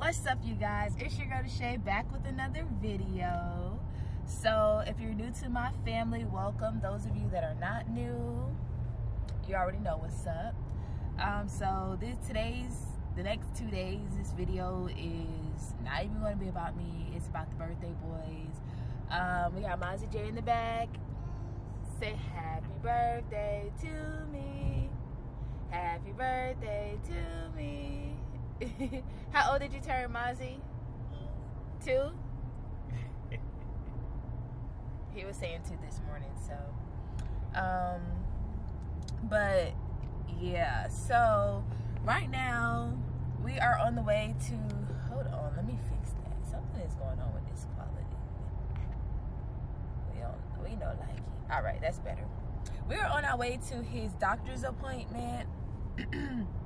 What's up, you guys? It's your girl DeShea back with another video. So, if you're new to my family, welcome. Those of you that are not new, you already know what's up. Um, so this today's the next two days, this video is not even going to be about me. It's about the birthday boys. Um, we got Mazi J in the back. Say happy birthday to me. Happy birthday to me. How old did you turn, Mazi? Two? he was saying two this morning, so. Um, but yeah, so right now we are on the way to. Hold on, let me fix that. Something is going on with this quality. We don't. We know like it. All right, that's better. We're on our way to his doctor's appointment.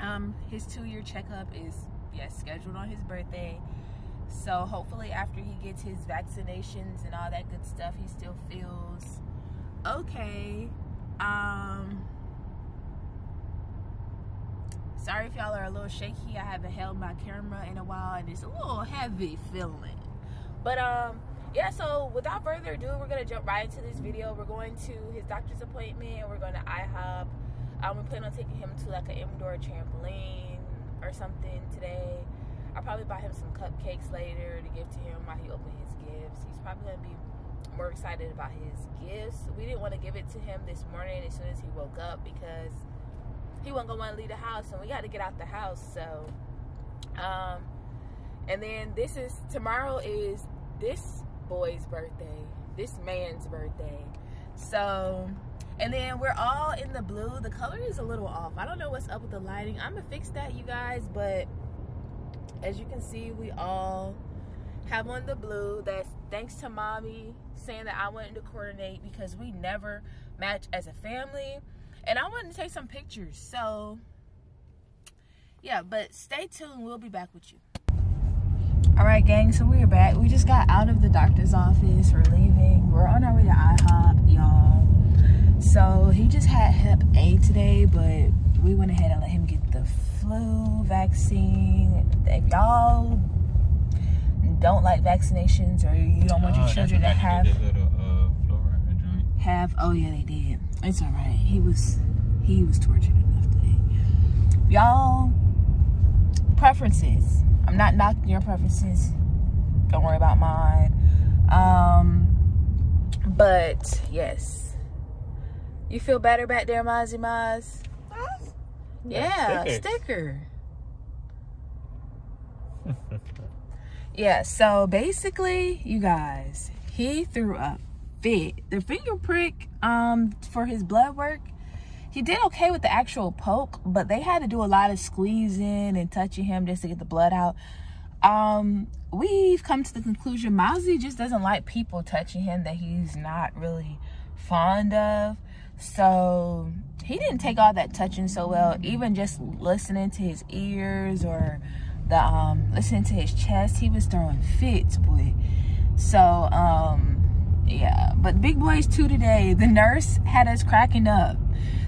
um, his two-year checkup is yes scheduled on his birthday. So hopefully after he gets his vaccinations and all that good stuff, he still feels okay. Um, sorry if y'all are a little shaky. I haven't held my camera in a while and it's a little heavy feeling. But um, yeah, so without further ado, we're gonna jump right into this video. We're going to his doctor's appointment we're going to IHOP. Um, we plan on taking him to like an indoor trampoline or something today. I'll probably buy him some cupcakes later to give to him while he opens his gifts. He's probably gonna be more excited about his gifts. We didn't want to give it to him this morning as soon as he woke up because he wasn't gonna want to leave the house and we got to get out the house. So, um, and then this is tomorrow is this boy's birthday, this man's birthday. So, and then we're all in the blue. The color is a little off. I don't know what's up with the lighting. I'm gonna fix that, you guys, but as you can see, we all have on the blue. That's thanks to mommy saying that I wanted to coordinate because we never match as a family. And I wanted to take some pictures. So, yeah, but stay tuned. We'll be back with you. All right, gang. So we're back. We just got out of the doctor's office. We're leaving. We're on our way to IHOP, y'all. So he just had Hep A today, but we went ahead and let him get the flu vaccine. If y'all don't like vaccinations or you don't want your Oh, children to have little, uh, have oh yeah they did. It's all right. He was he was tortured enough today. Y'all preferences. I'm not knocking your preferences. Don't worry about mine. Um but yes. You feel better back there, Mazi Moz? Yeah, Stickers. sticker. yeah, so basically, you guys, he threw a fit. The finger prick um for his blood work, he did okay with the actual poke, but they had to do a lot of squeezing and touching him just to get the blood out. Um, we've come to the conclusion Mazi just doesn't like people touching him that he's not really fond of. So he didn't take all that touching so well. Even just listening to his ears or the um listening to his chest, he was throwing fits, boy. So um yeah, but big boys too today. The nurse had us cracking up.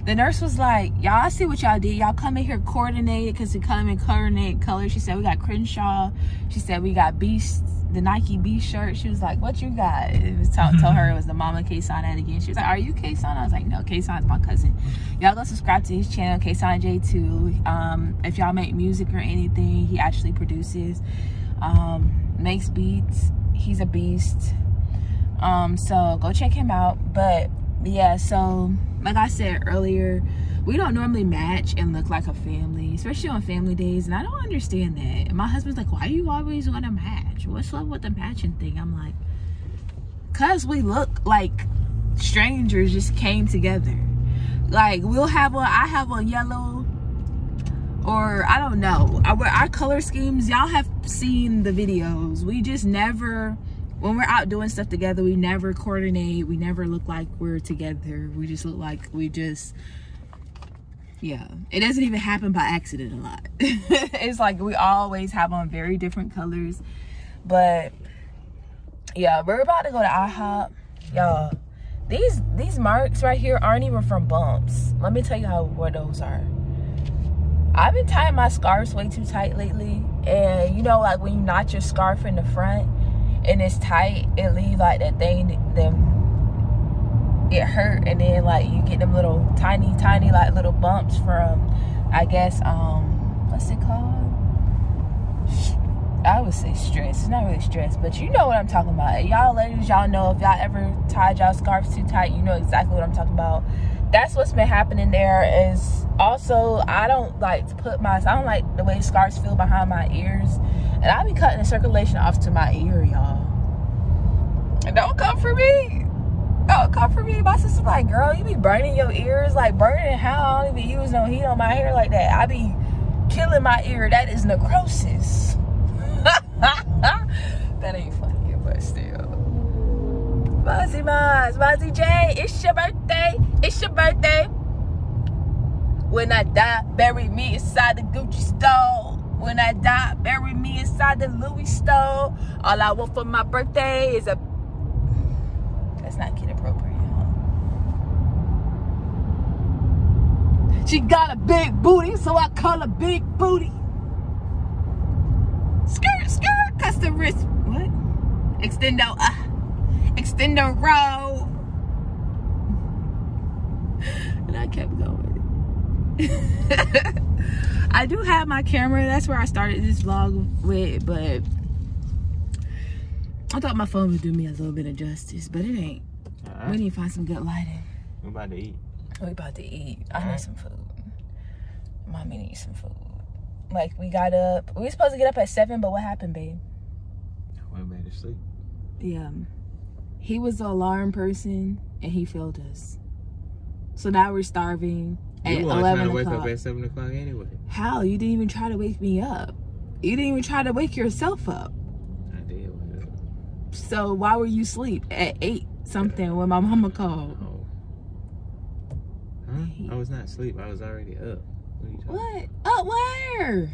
The nurse was like, "Y'all, see what y'all did. Y'all come in here coordinated because we come in coordinated colors." She said we got Crenshaw. She said we got Beast, the Nike B shirt. She was like, "What you got?" It was tell, tell her it was the Mama K-Son at again. She was like, "Are you K-Son?" I was like, "No, K-Son's my cousin." Y'all go subscribe to his channel, K-Son J2. Um, if y'all make music or anything, he actually produces, um, makes beats. He's a beast. Um, so go check him out. But yeah, so like I said earlier, we don't normally match and look like a family, especially on family days. And I don't understand that. And my husband's like, why you always want to match? What's up with the matching thing? I'm like, cause we look like strangers just came together. Like we'll have one, I have a yellow or I don't know. Our, our color schemes, y'all have seen the videos. We just never when we're out doing stuff together, we never coordinate. We never look like we're together. We just look like we just, yeah. It doesn't even happen by accident a lot. it's like we always have on very different colors. But yeah, we're about to go to IHOP. Y'all, these these marks right here aren't even from bumps. Let me tell you how what those are. I've been tying my scarves way too tight lately. And you know, like when you knot your scarf in the front and it's tight, it leave like that thing, them, it hurt. And then like you get them little tiny, tiny like little bumps from, I guess, um, what's it called? I would say stress. It's not really stress, but you know what I'm talking about. Y'all ladies, y'all know if y'all ever tied y'all scarves too tight, you know exactly what I'm talking about. That's what's been happening there is also I don't like to put my I don't like the way scarves feel behind my ears. And I be cutting the circulation off to my ear, y'all. Don't come for me. Don't come for me. My sister's like, girl, you be burning your ears. Like burning how I don't even use no heat on my hair like that. I be killing my ear. That is necrosis. that ain't funny, but still. Mazi Maz, Mazi J, it's your birthday. It's your birthday. When I die, bury me inside the Gucci store. When I die, bury me inside the Louis store. All I want for my birthday is a. That's not kid appropriate. Huh? She got a big booty, so I call her Big Booty. Skirt, skirt, custom wrist. What? Extendo, uh, extendo row. And I kept going. I do have my camera. That's where I started this vlog with, but I thought my phone would do me a little bit of justice, but it ain't. Alright. We need to find some good lighting. We about to eat. We about to eat. I need uh-huh. some food. Mommy needs some food. Like we got up. We were supposed to get up at seven, but what happened, babe? Went back to sleep. Yeah. He was the alarm person and he failed us. So now we're starving at You eleven to wake up at 7 o'clock anyway. How? You didn't even try to wake me up. You didn't even try to wake yourself up. I did wake up. So why were you asleep at eight something when my mama called? Oh. Huh? I was not asleep. I was already up. What? Up where?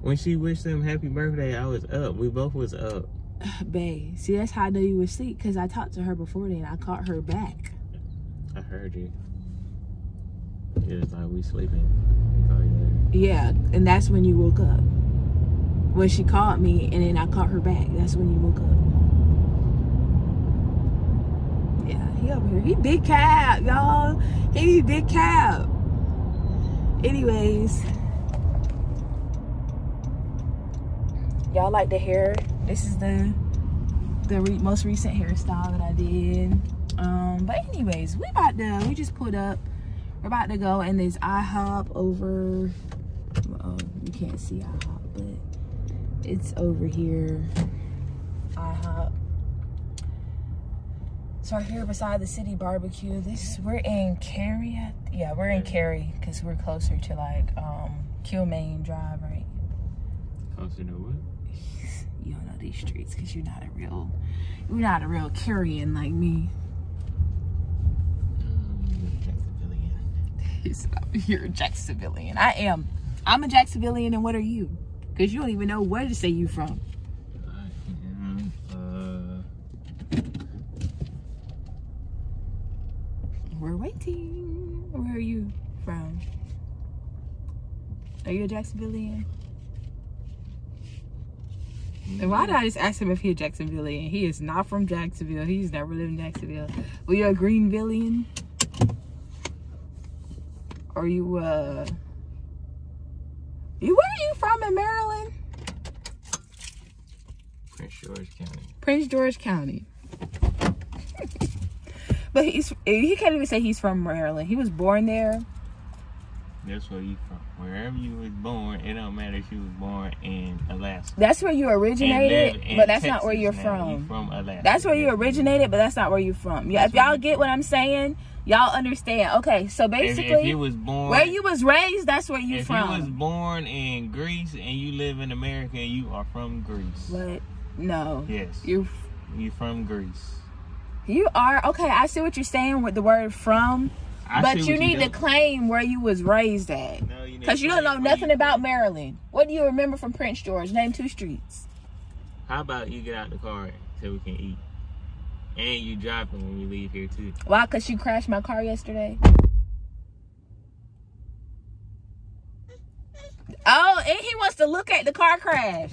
When she wished them happy birthday, I was up. We both was up. Babe, see that's how I know you were asleep because I talked to her before then. I caught her back. I heard you. It was like we sleeping. We call you later. Yeah, and that's when you woke up. When she called me and then I caught her back. That's when you woke up. Yeah, he over here. He big cap, y'all. He big cap. Anyways. Y'all like the hair. This is the the re most recent hairstyle that I did. Um, but anyways, we about to we just put up. We're about to go and there's IHOP over oh, you can't see IHOP, it's over here. IHOP. So we're here beside the city barbecue. This we're in Cary. Yeah, we're in Cary because we're closer to like um Kilmaine Drive, right? Closer to what? You don't know these streets because you're not a real, you're not a real Carian like me. Um, Jacksonville. He's you're a Jacksonvillian. I am. I'm a Jacksonvillian, and what are you? Because you don't even know where to say you from. I am, uh, We're waiting. Where are you from? Are you a Jacksonvillian? And why did I just ask him if he a Jacksonvillian? He is not from Jacksonville. He's never lived in Jacksonville. Were you a Greenvillian? Are you uh you where are you from in Maryland? Prince George County. Prince George County. but he's he can't even say he's from Maryland. He was born there. That's where you from. Wherever you was born, it don't matter if you was born in Alaska. That's where you originated, but that's not where you're now. from. You from Alaska. That's where you originated, but that's not where you're from. Yeah, if y'all get what I'm saying, y'all understand. Okay, so basically, if you was born, where you was raised, that's where you if from. you was born in Greece and you live in America, and you are from Greece. What? no, Yes, you you from Greece. you are okay. I see what you're saying with the word from, I but you need to claim where you was raised at. No, you Because you don't know nothing you about. Maryland. What do you remember from Prince George? Name two streets. How about you get out the car so we can eat, and you driving when we leave here too. Why? Because you crashed my car yesterday. Oh, and he wants to look at the car crash.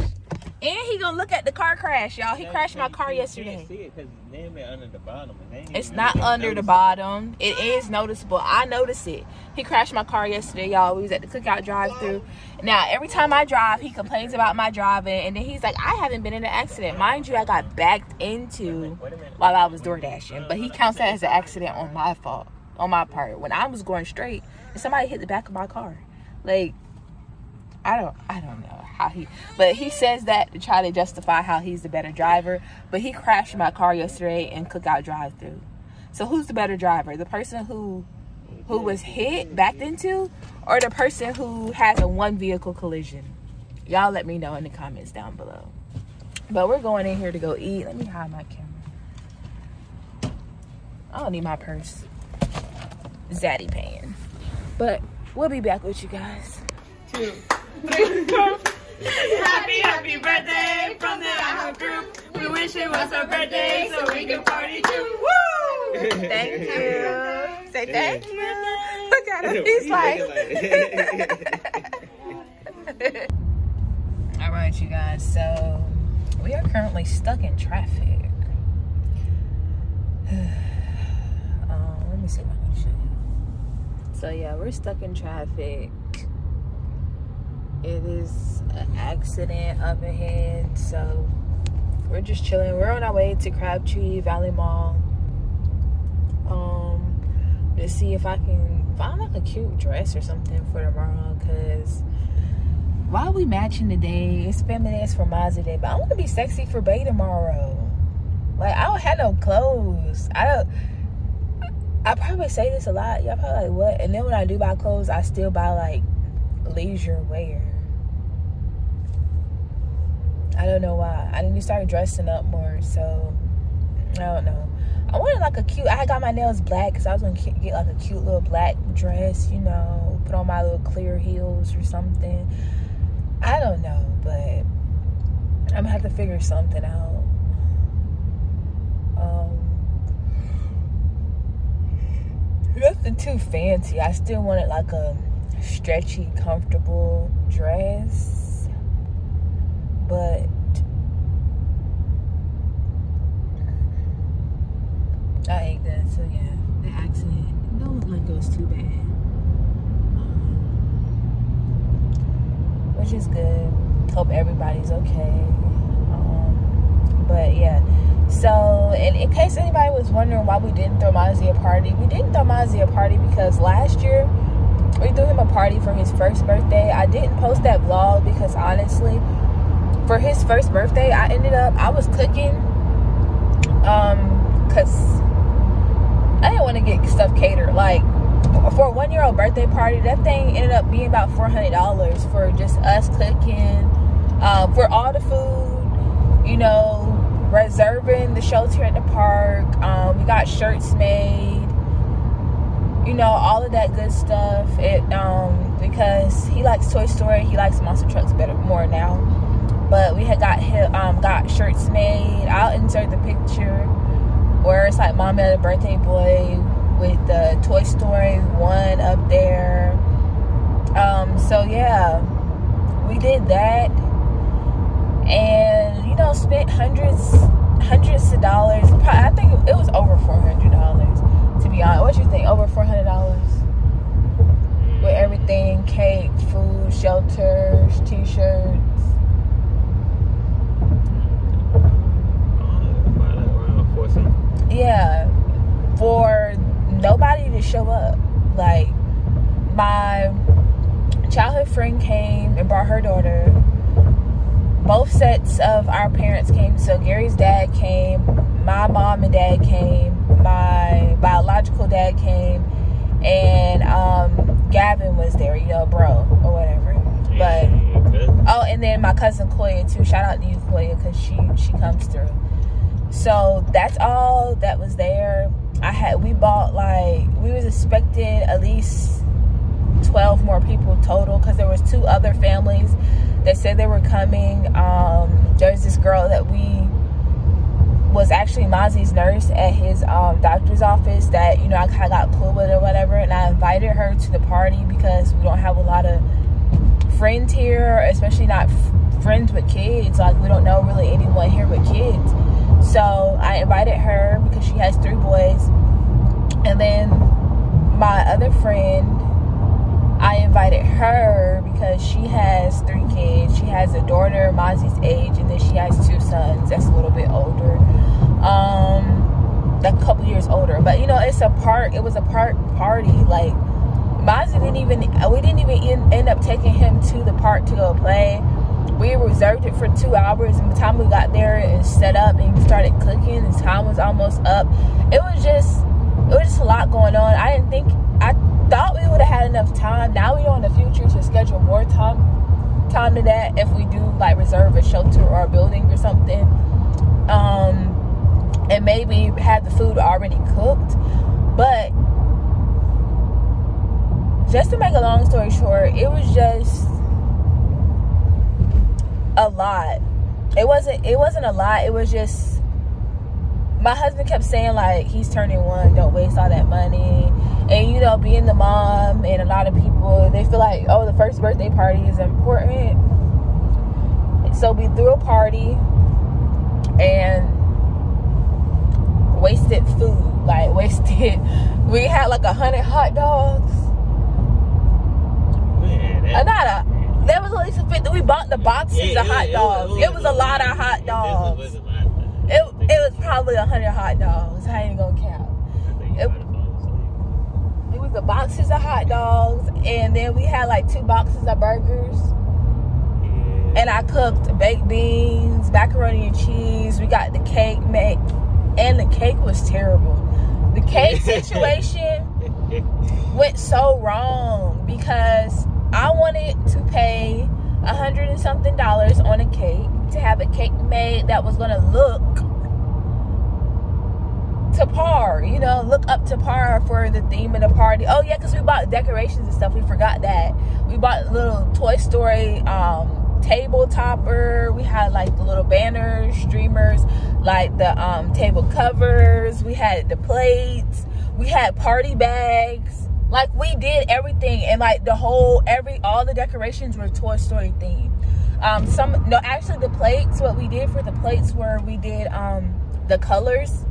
And he gonna look at the car crash, y'all. He crashed my car yesterday. I see it it bottom, it's not under the bottom. It is noticeable. I noticed it. He crashed my car yesterday, y'all. We was at the cookout drive through. Now, every time I drive, he complains about my driving. And then he's like, I haven't been in an accident. Mind you, I got backed into while I was door dashing. But he counts that as an accident on my fault, on my part. When I was going straight, and somebody hit the back of my car. Like, I don't I don't know how he but he says that to try to justify how he's the better driver. But he crashed my car yesterday in cookout drive through. So who's the better driver? The person who who was hit, backed into, or the person who has a one vehicle collision? Y'all let me know in the comments down below. But we're going in here to go eat. Let me hide my camera. I don't need my purse. Zaddy paying. But we'll be back with you guys. Two happy, happy birthday from the Apple group. We wish it was a birthday so we can party too. Woo! Thank you. Say thank you. Look at him. He's like. All right, you guys. So we are currently stuck in traffic. um, let me see if I can show you. So yeah, we're stuck in traffic it is an accident up ahead so we're just chilling we're on our way to crabtree valley mall um to see if i can find like a cute dress or something for tomorrow because why are we matching today it's feminist for Mazda Day but i want to be sexy for bay tomorrow like i don't have no clothes i don't I probably say this a lot. Y'all probably like, what? And then when I do buy clothes, I still buy like leisure wear. I don't know why. I need to start dressing up more. So I don't know. I wanted like a cute. I got my nails black because I was gonna get like a cute little black dress. You know, put on my little clear heels or something. I don't know, but I'm gonna have to figure something out. Um, nothing too fancy. I still wanted like a stretchy, comfortable dress, but I ate good. So yeah, the accident don't look like it was too bad, um, which is good. Hope everybody's okay. Um, but yeah. So, in, in case anybody was wondering why we didn't throw Mazi a party, we didn't throw Mazi a party because last year we threw him a party for his first birthday. I didn't post that vlog because honestly, for his first birthday, I ended up I was cooking um cuz I didn't want to get stuff catered. Like for a one year old birthday party, that thing ended up being about four hundred dollars for just us cooking, um, for all the food, you know, reserving the shelter at the park. Um, we got shirts made, you know, all of that good stuff. It um, because he likes Toy Story, he likes monster trucks better more now. But we had got um, got shirts made. I'll insert the picture where it's like Mommy and the Birthday Boy with the Toy Story 1 up there. Um, so yeah, we did that. And, you know, spent hundreds, hundreds of dollars. Probably, I think it was over $400, to be honest. What do you think? Over $400? With everything, cake, food, shelters, t-shirts. yeah, for nobody to show up. Like my childhood friend came and brought her daughter. Both sets of our parents came. So Gary's dad came, my mom and dad came, my biological dad came, and um, Gavin was there, you know, bro or whatever. But oh, and then my cousin Koya too. Shout out to you, Koya, because she she comes through. So that's all that was there. I had we bought like we was expecting at least 12 more people total because there was two other families that said they were coming. Um there's this girl that we was actually Mazi's nurse at his um, doctor's office that you know I kind of got cool with or whatever and I invited her to the party because we don't have a lot of friends here, especially not friends with kids. Like we don't know really anyone here with kids. So I invited her because she has three boys, and then my other friend, I invited her because she has three kids. She has a daughter, Mazi's age, and then she has two sons that's a little bit older. Um, a couple years older. But you know, it's a part. It was a part party. Like Mazi didn't even. We didn't even end up taking him to the park to go play. We reserved it for two hours, and the time we got there and set up and started cooking, the time was almost up. It was just, it was just a lot going on. I didn't think. I thought we would have had enough time. Now we know in the future to schedule more time, time to that if we do like reserve a shelter or a building or something. Um, and maybe have the food already cooked. But just to make a long story short, it was just a lot. It wasn't it wasn't a lot. It was just my husband kept saying like he's turning one, don't waste all that money. And you know, being the mom and a lot of people they feel like, oh, the first birthday party is important. So we threw a party and wasted food. Like wasted we had like a hundred hot dogs. Yeah, Uh, not a there was least a fifty. We bought the boxes of hot dogs. It was a lot of hot dogs. It, it was probably a hundred hot dogs. I ain't gonna count. It, it was the boxes of hot dogs, and then we had like two boxes of burgers. And I cooked baked beans, macaroni and cheese. We got the cake made, and the cake was terrible. The cake situation went so wrong because I wanted to pay a hundred and something dollars on a cake to have a cake made that was gonna look to par, you know, look up to par for the theme of the party. Oh yeah, because we bought decorations and stuff. We forgot that. We bought little Toy Story um, table topper. We had like the little banners, streamers, like the um, table covers. We had the plates. We had party bags. Like we did everything, and like the whole every all the decorations were Toy Story themed. Um, some no, actually the plates. What we did for the plates were we did um, the colors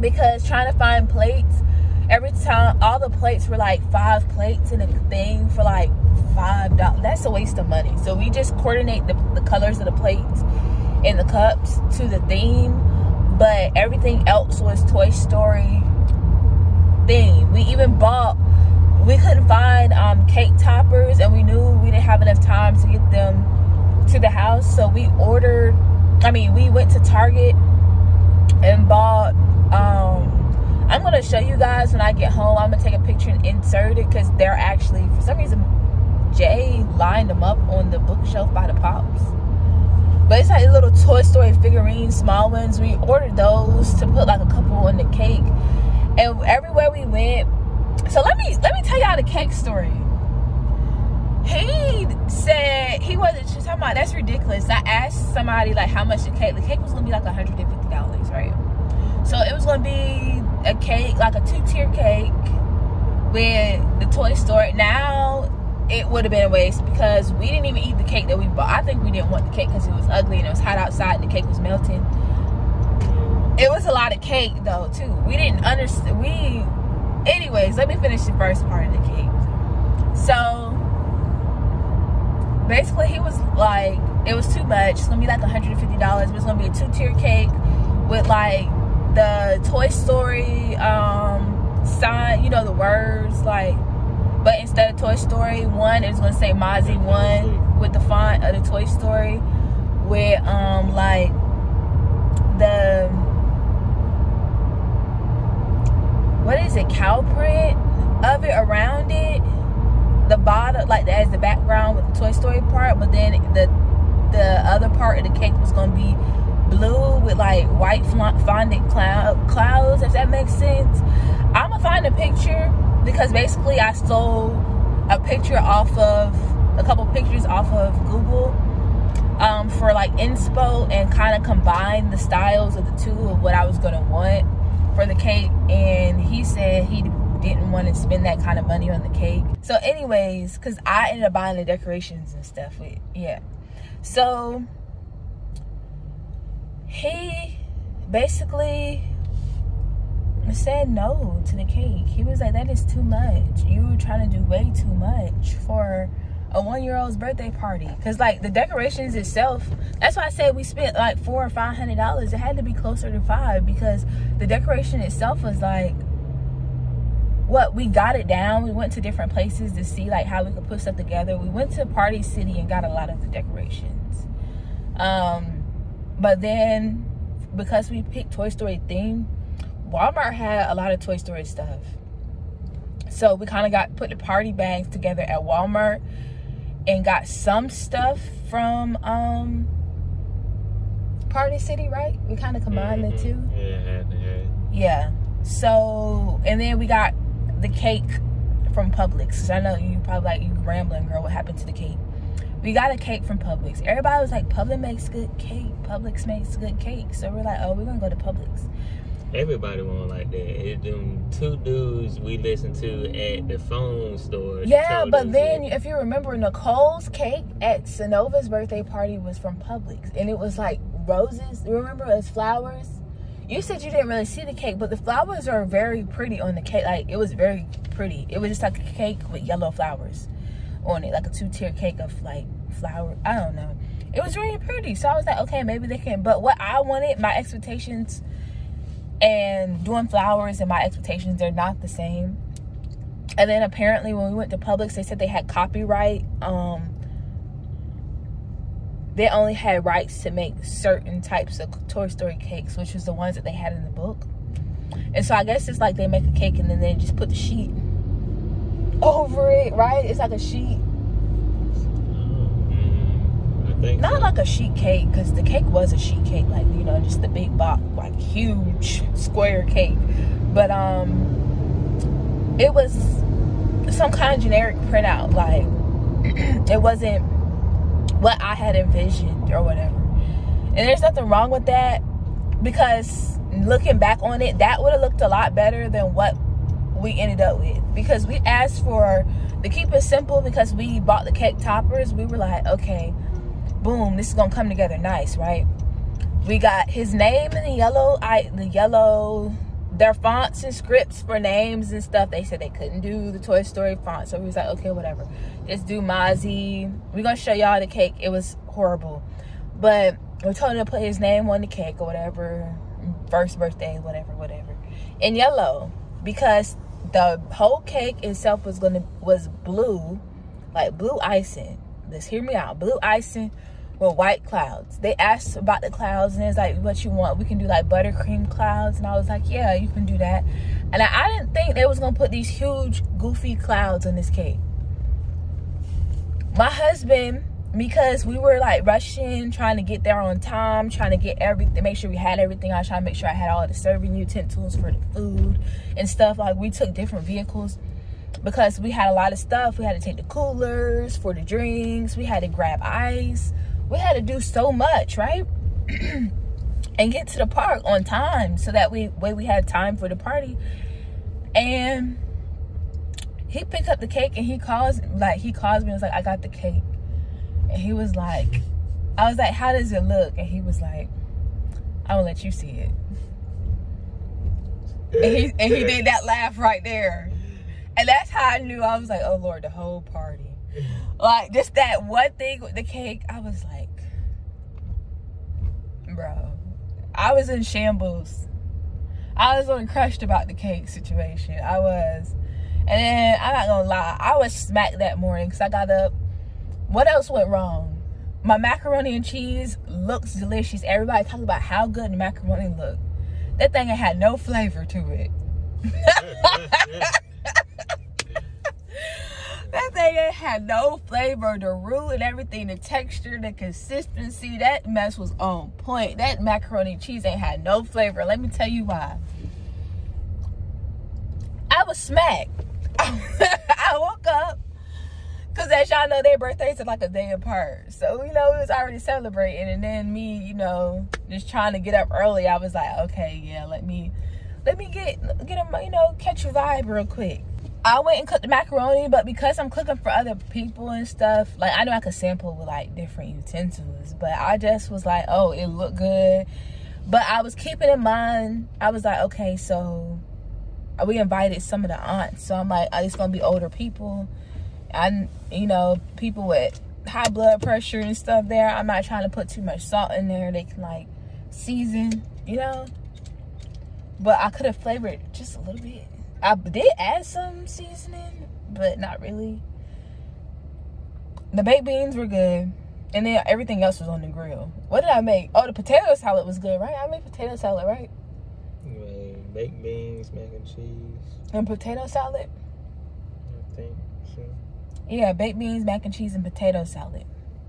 because trying to find plates every time all the plates were like five plates in a thing for like five dollars that's a waste of money so we just coordinate the, the colors of the plates and the cups to the theme but everything else was toy story theme we even bought we couldn't find um, cake toppers and we knew we didn't have enough time to get them to the house. So we ordered i mean we went to target and bought um i'm gonna show you guys when i get home. I'm gonna take a picture and insert it because they're actually for some reason jay lined them up on the bookshelf by the pops. But it's like little toy story figurines small ones. We ordered those to put like a couple on the cake and everywhere we went so let me let me tell y'all the cake story he said he wasn't talking about that's ridiculous. I asked somebody like how much the cake the cake was gonna be like $150, right? So it was gonna be a cake, like a two-tier cake with the Toy Story. Now it would have been a waste because we didn't even eat the cake that we bought. I think we didn't want the cake because it was ugly and it was hot outside and the cake was melting. It was a lot of cake though too. We didn't understand we anyways, let me finish the first part of the cake. So basically he was like it was too much it's gonna be like $150 but it's gonna be a two-tier cake with like the toy story um sign you know the words like but instead of toy story one it's gonna say mazi one with the font of the toy story with um like the what is it cow print of it around it the bottom like as the background with the toy story part but then the the other part of the cake was gonna be blue with like white fondant cloud clouds if that makes sense. I'm gonna find a picture because basically i stole a picture off of a couple pictures off of google um, for like inspo and kind of combine the styles of the two of what i was gonna want for the cake and he said he didn't want to spend that kind of money on the cake. So, anyways, because I ended up buying the decorations and stuff. With, yeah. So, he basically said no to the cake. He was like, that is too much. You were trying to do way too much for a one year old's birthday party. Cause like the decorations itself, that's why I said we spent like four or five hundred dollars. It had to be closer to five because the decoration itself was like what we got it down. We went to different places to see like how we could put stuff together. We went to Party City and got a lot of the decorations. Um, but then because we picked Toy Story theme, Walmart had a lot of Toy Story stuff. So we kind of got put the party bags together at Walmart and got some stuff from um Party City, right? We kind of combined Mhm. the two. Yeah, yeah. Yeah. So, and then we got the cake from Publix. 'Cause I know you probably like you rambling, girl. What happened to the cake? We got a cake from Publix. Everybody was like, Publix makes good cake. Publix makes good cake. So we're like, oh, we're gonna go to Publix. Everybody want like that. It's them two dudes we listen to at the phone store. Yeah, but then that. if you remember, Nicole's cake at Sonova's birthday party was from Publix, and it was like roses. Remember it was flowers. You said you didn't really see the cake, but the flowers are very pretty on the cake. Like it was very pretty. It was just like a cake with yellow flowers on it, like a two-tier cake of like flower. I don't know. It was really pretty. So I was like, okay, maybe they can. But what I wanted, my expectations, and doing flowers and my expectations, they're not the same. And then apparently when we went to Publix, they said they had copyright. Um, they only had rights to make certain types of Toy Story cakes, which was the ones that they had in the book. And so I guess it's like they make a cake and then they just put the sheet over it, right? It's like a sheet, think not so. like a sheet cake, because the cake was a sheet cake, like you know, just the big box, like huge square cake. But um, it was some kind of generic printout, like it wasn't what I had envisioned or whatever. And there's nothing wrong with that because looking back on it, that would have looked a lot better than what we ended up with. Because we asked for to keep it simple because we bought the cake toppers. We were like, okay, boom, this is gonna come together nice, right? We got his name in the yellow, I the yellow their fonts and scripts for names and stuff. They said they couldn't do the Toy Story font, so we was like, okay, whatever. Just do Mazi. We're gonna show y'all the cake. It was horrible, but we told him to put his name on the cake or whatever, first birthday, whatever, whatever, in yellow because the whole cake itself was gonna was blue, like blue icing. Just hear me out, blue icing with white clouds. They asked about the clouds and it's like, what you want? We can do like buttercream clouds. And I was like, yeah, you can do that. And I, I didn't think they was gonna put these huge goofy clouds on this cake. My husband, because we were like rushing, trying to get there on time, trying to get everything, make sure we had everything. I was trying to make sure I had all the serving utensils for the food and stuff. Like we took different vehicles because we had a lot of stuff. We had to take the coolers for the drinks. We had to grab ice. We had to do so much, right? and get to the park on time so that we way we had time for the party. And he picked up the cake and he calls like he calls me and was like, I got the cake. And he was like, I was like, How does it look? And he was like, I'm gonna let you see it. And he and he did that laugh right there. And that's how I knew I was like, oh Lord, the whole party. Like just that one thing with the cake, I was like, bro. I was in shambles. I was on crushed about the cake situation. I was. And then I'm not gonna lie, I was smacked that morning because I got up. What else went wrong? My macaroni and cheese looks delicious. Everybody talking about how good the macaroni looked. That thing had no flavor to it. That thing had no flavor, the roux and everything, the texture, the consistency. That mess was on point. That macaroni cheese ain't had no flavor. Let me tell you why. I was smacked. I woke up because as y'all know, their birthdays are like a day apart. So, you know, we was already celebrating. And then me, you know, just trying to get up early, I was like, okay, yeah, let me let me get get a you know catch a vibe real quick. I went and cooked the macaroni, but because I'm cooking for other people and stuff, like I know I could sample with like different utensils, but I just was like, oh, it looked good. But I was keeping in mind, I was like, okay, so we invited some of the aunts, so I'm like, oh, it's gonna be older people, and you know, people with high blood pressure and stuff. There, I'm not trying to put too much salt in there. They can like season, you know. But I could have flavored just a little bit. I did add some seasoning, but not really. The baked beans were good. And then everything else was on the grill. What did I make? Oh, the potato salad was good, right? I made potato salad, right? You made baked beans, mac and cheese. And potato salad? I think so. Yeah, baked beans, mac and cheese, and potato salad.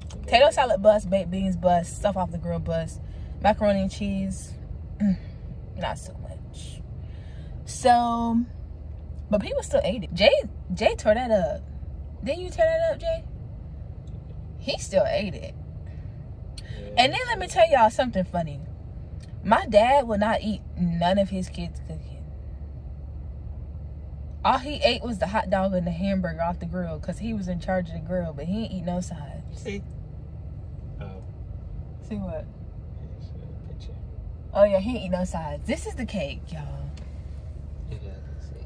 Potato salad bust, baked beans bust, stuff off the grill bust, macaroni and cheese, mm, not so much. So, but people still ate it. Jay, Jay tore that up. Didn't you tear that up, Jay? He still ate it. And then let me tell y'all something funny. My dad would not eat none of his kids' cooking. All he ate was the hot dog and the hamburger off the grill because he was in charge of the grill, but he ain't eat no sides. See? Oh. See what? Here's a picture. Oh yeah, he ain't eat no sides. This is the cake, y'all. You guys can see.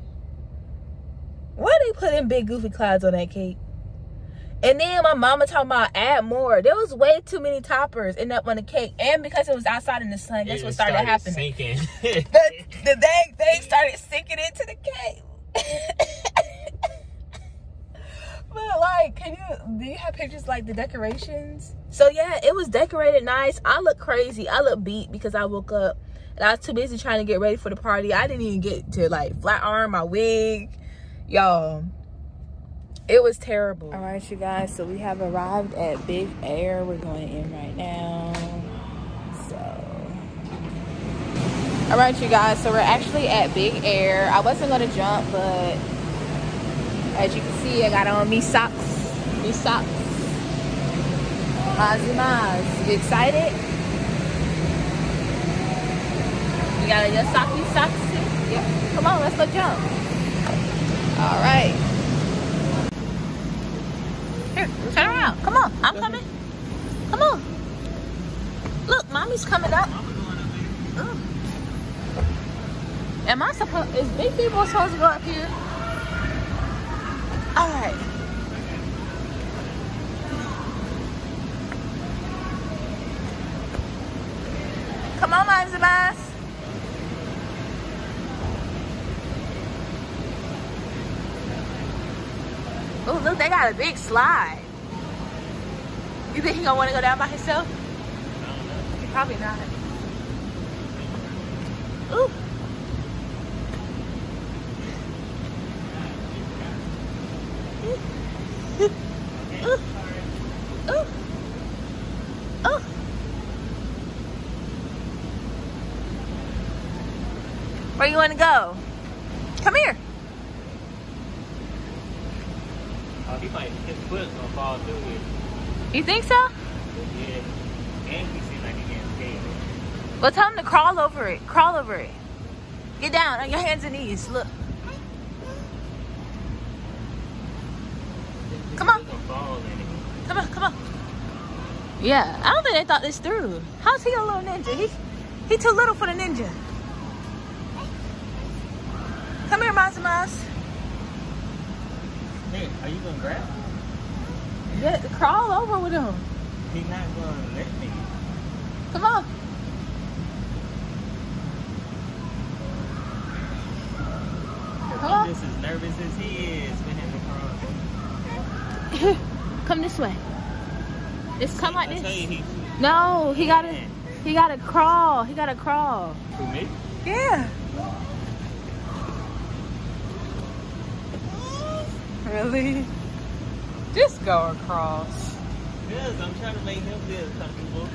Why they put in big goofy clouds on that cake? And then my mama talking about add more. There was way too many toppers in that on the cake. And because it was outside in the sun, guess It what started, happening? Sinking. The, the dang thing started sinking into the cake. but like, can you do you have pictures like the decorations? So yeah, it was decorated nice. I look crazy. I look beat because I woke up and I was too busy trying to get ready for the party. I didn't even get to like flat iron my wig. Y'all, it was terrible. All right, you guys. So we have arrived at Big Air. We're going in right now. So, all right, you guys. So we're actually at Big Air. I wasn't gonna jump, but as you can see, I got on me socks. Me socks. Mazi Maz. You excited? You got your socky socks? Yep. Come on, let's go jump. All right. Here, turn around. Come on, I'm coming. Come on. Look, mommy's coming up. Am I supposed? Is big people supposed to go up here? All right. Come on, Mimes and Mice. Oh, look, they got a big slide. You think he gonna want to go down by himself? Probably not. Where you want to go? Come here. Oh, he might, his foot's gonna fall through it. You think so? Yeah. And he seems like he getting scared. Well, tell him to crawl over it. Crawl over it. Get down on your hands and knees. Look. Come on. It. Come on, come on. Yeah, I don't think they thought this through. How's he a little ninja? He he too little for the ninja. Come here, Mazimas. Hey, are you gonna grab him? Yeah, crawl over with him. He's not gonna let me. Come on. Cause Huh? I'm just as nervous as he is for him to crawl. come this way. Just come like I tell this. you, he, No, he gotta Yeah. he gotta crawl. He gotta crawl. who me? Yeah. Really? Just go across. Yes, I'm trying to make him feel comfortable.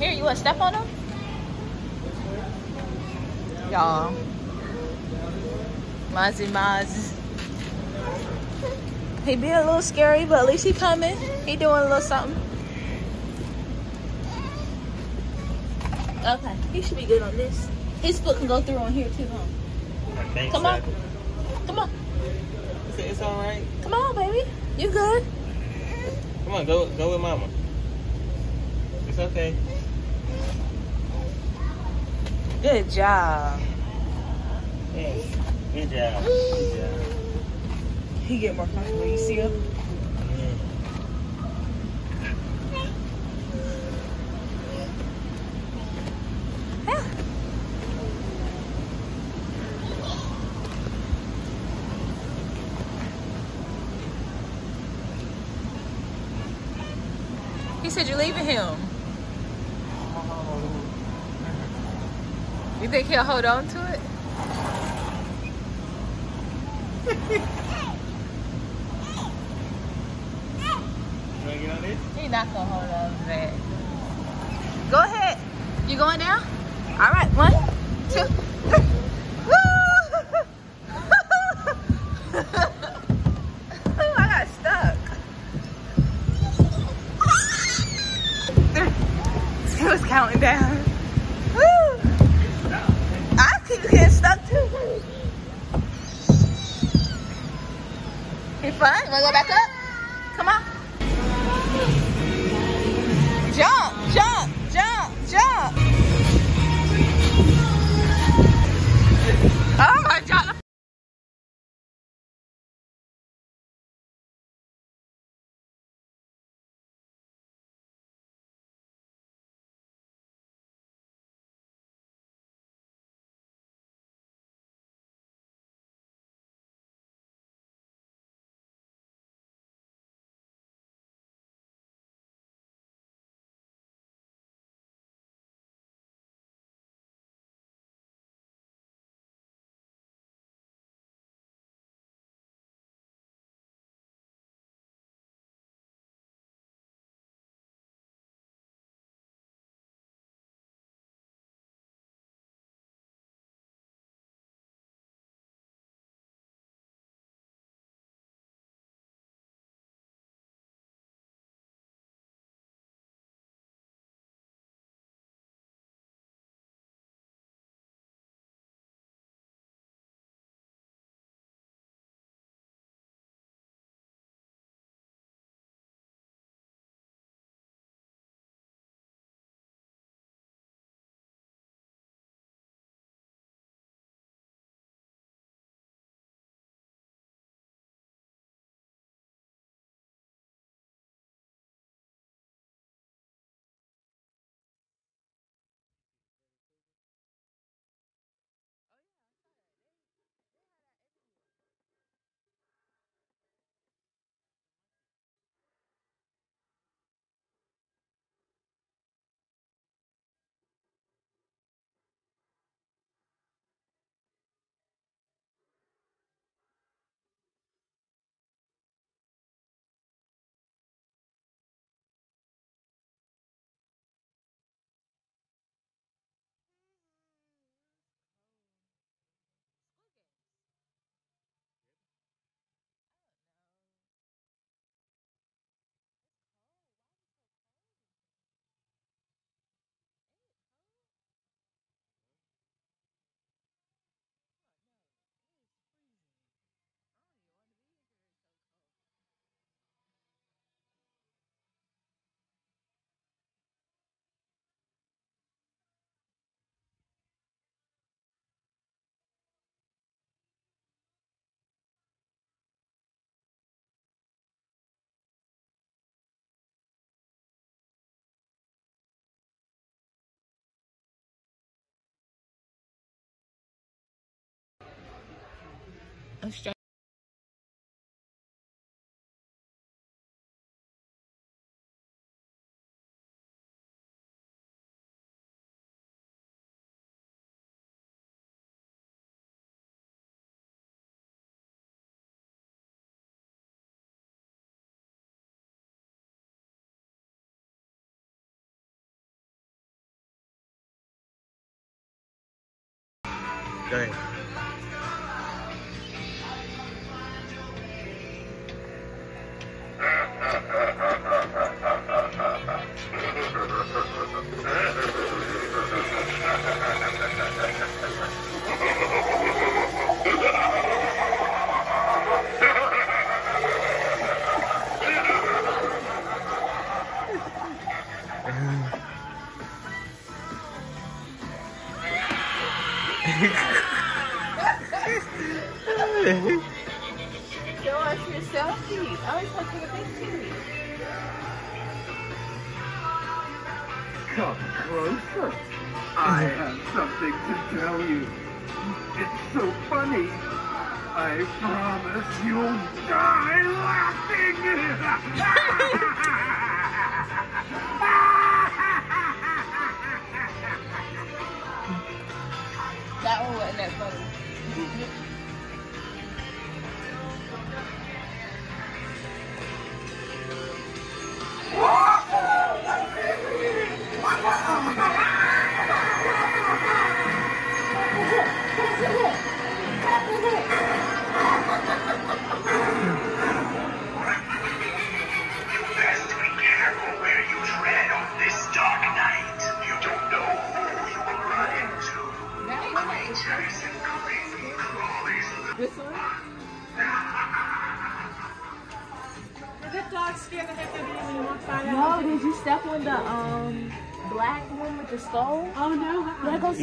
Here, you wanna step on him? Y'all. Mazi Moz. He be a little scary, but at least he coming. He doing a little something. Okay, he should be good on this. His foot can go through on here too, huh? I think Come so. on. Come on. It's, it's all right. Come on, baby. You good? Come on, go go with mama. It's okay. Good job. Yes. Good job. Good job. He get more comfortable. You see him? He said you're leaving him. You think he'll hold on to it? You wanna get on this? He's not gonna hold on to that. Go ahead. You going down? Straight.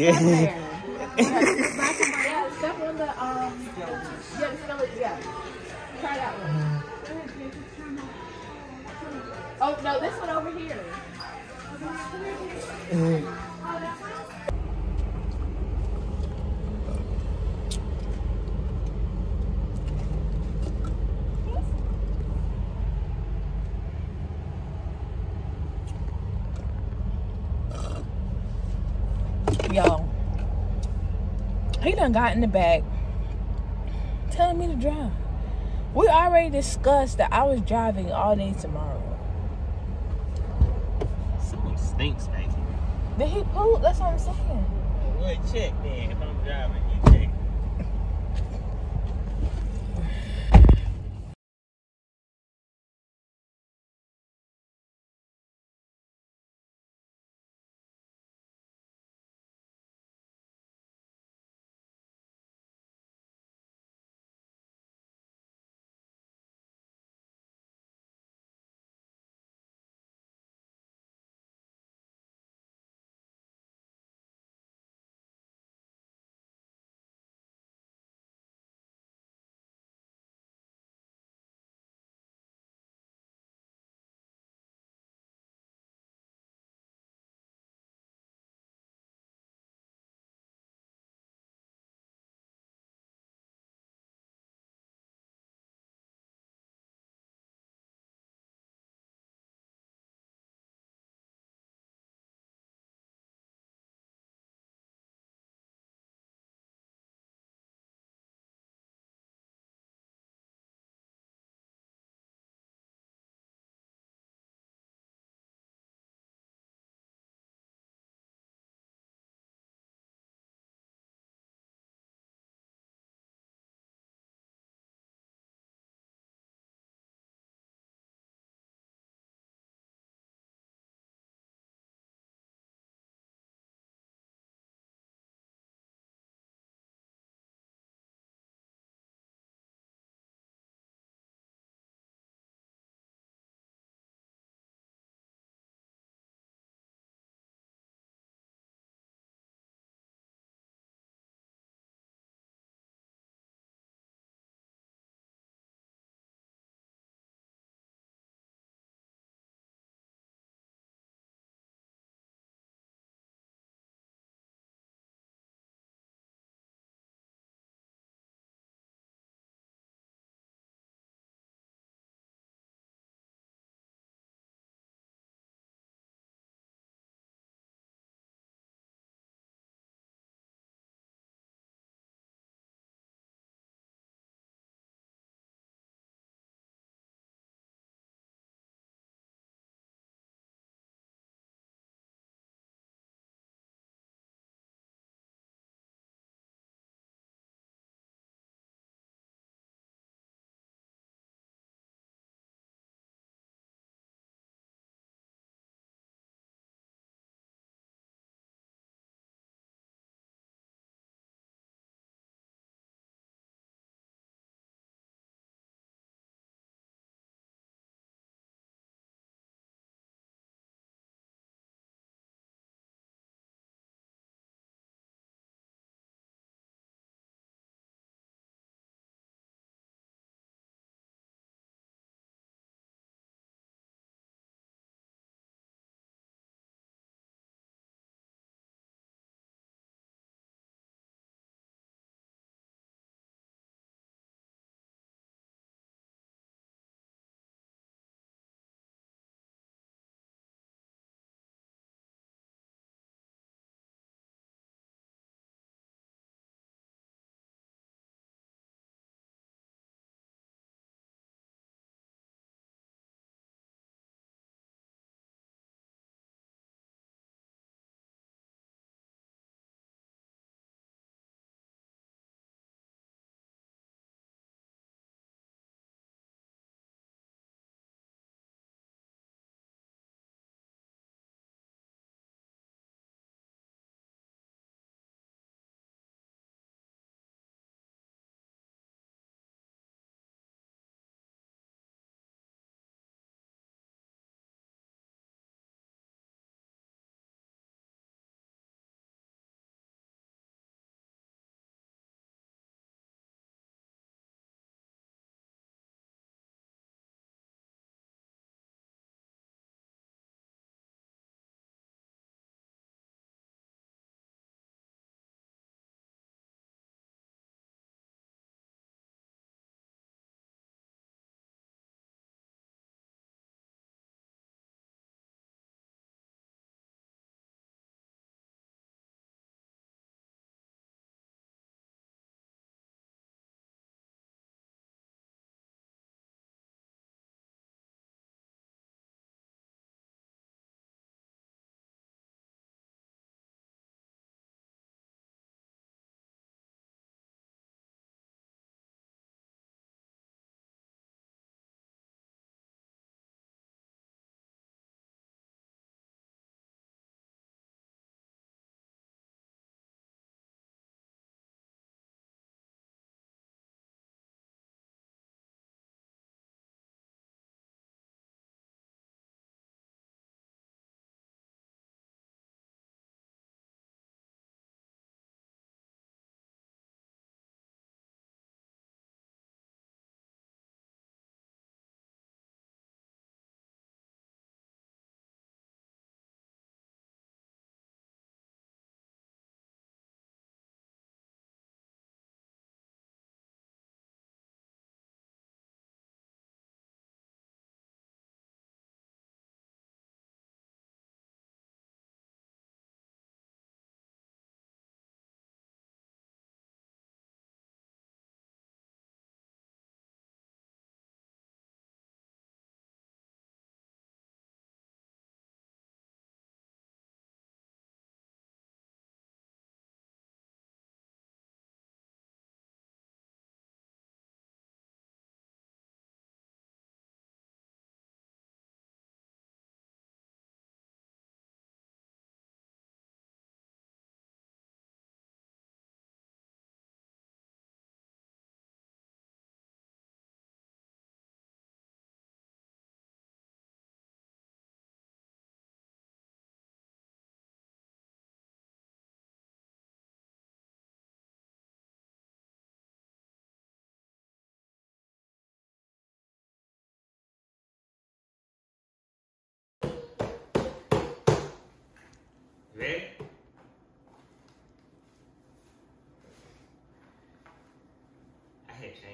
Yeah. done got in the back telling me to drive. We already discussed that I was driving all day tomorrow. Stinks back here. Did he poop? That's what I'm saying. Wait, check.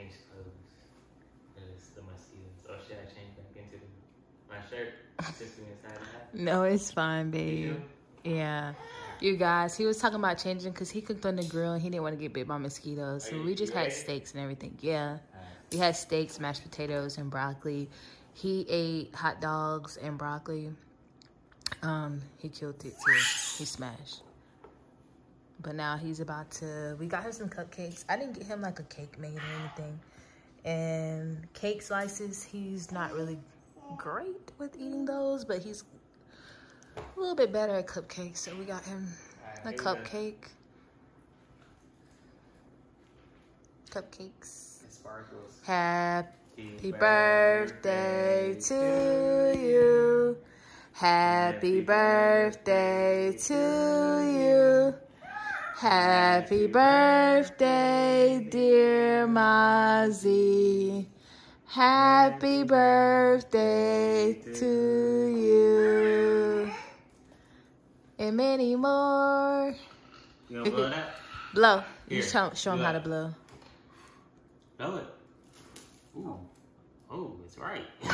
Had changed clothes. Because the mosquitoes. Or should I change back into my shirt since we inside the? No, it's fine, babe. Yeah. You guys, he was talking about changing because he cooked on the grill and he didn't want to get bit by mosquitoes. So we just had steaks and everything. Yeah. We had steaks, mashed potatoes, and broccoli. He ate hot dogs and broccoli. Um, he killed it too. He smashed. But now he's about to. We got him some cupcakes. I didn't get him like a cake made or anything. And cake slices, he's not really great with eating those, but he's a little bit better at cupcakes. So we got him a Alright, here we go. cupcake. Cupcakes. Sparkles. Happy birthday to you. Happy birthday to you. Happy birthday, dear Mazi. Happy birthday to you. And many more. You blow up? Blow. You show, show him how to blow. blow. Blow it. Ooh. Oh, it's right. hold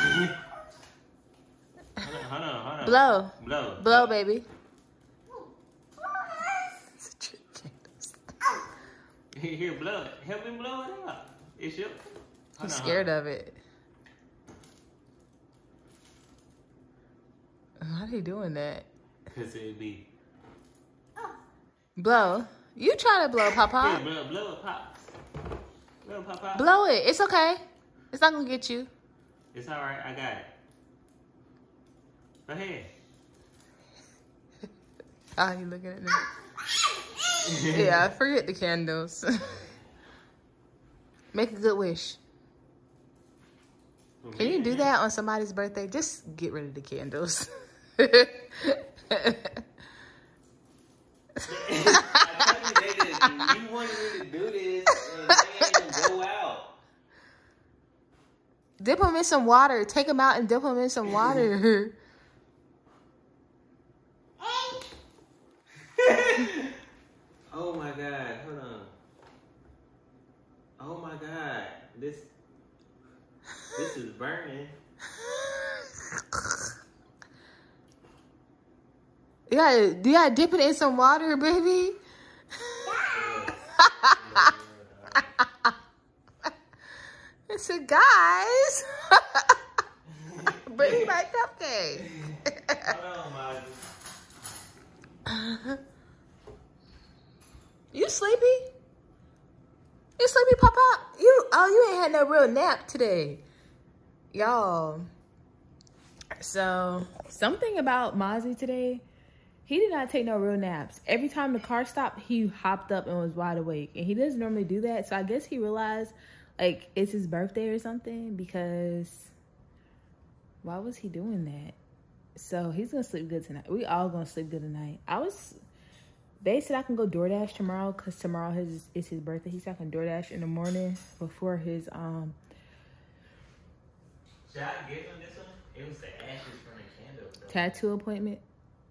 on, hold on, hold on. Blow. Blow. Blow, baby. It's a trick. Here, here, blow. Help him blow it up. It's your. He's scared of it. Why are he doing that? Cause it'd be. Blow. You try to blow, Papa. blow, blow it, pops. Blow pop, pop. Blow it. It's okay. It's not gonna get you. It's all right. I got it. Go ahead. Ah, you looking at me? Yeah, forget the candles. Make a good wish. Can you do that on somebody's birthday? Just get rid of the candles. You they did. You wanted me to do this, and they ain't even go out. dip them in some water. Take them out and dip them in some water. oh my god, hold on. Oh my god, this this is burning. You gotta, you gotta dip it in some water, baby. I said, guys, bring my cupcake. You sleepy? You sleepy, Papa? You oh, you ain't had no real nap today, y'all. So something about Mazi today. He did not take no real naps. Every time the car stopped, he hopped up and was wide awake. And he doesn't normally do that. So I guess he realized like it's his birthday or something because why was he doing that? So he's gonna sleep good tonight. We all gonna sleep good tonight. I was they said I can go DoorDash tomorrow because tomorrow his is his birthday. He said I can DoorDash in the morning before his um Should I give him this one? It was the ashes from the candle. Though. tattoo appointment.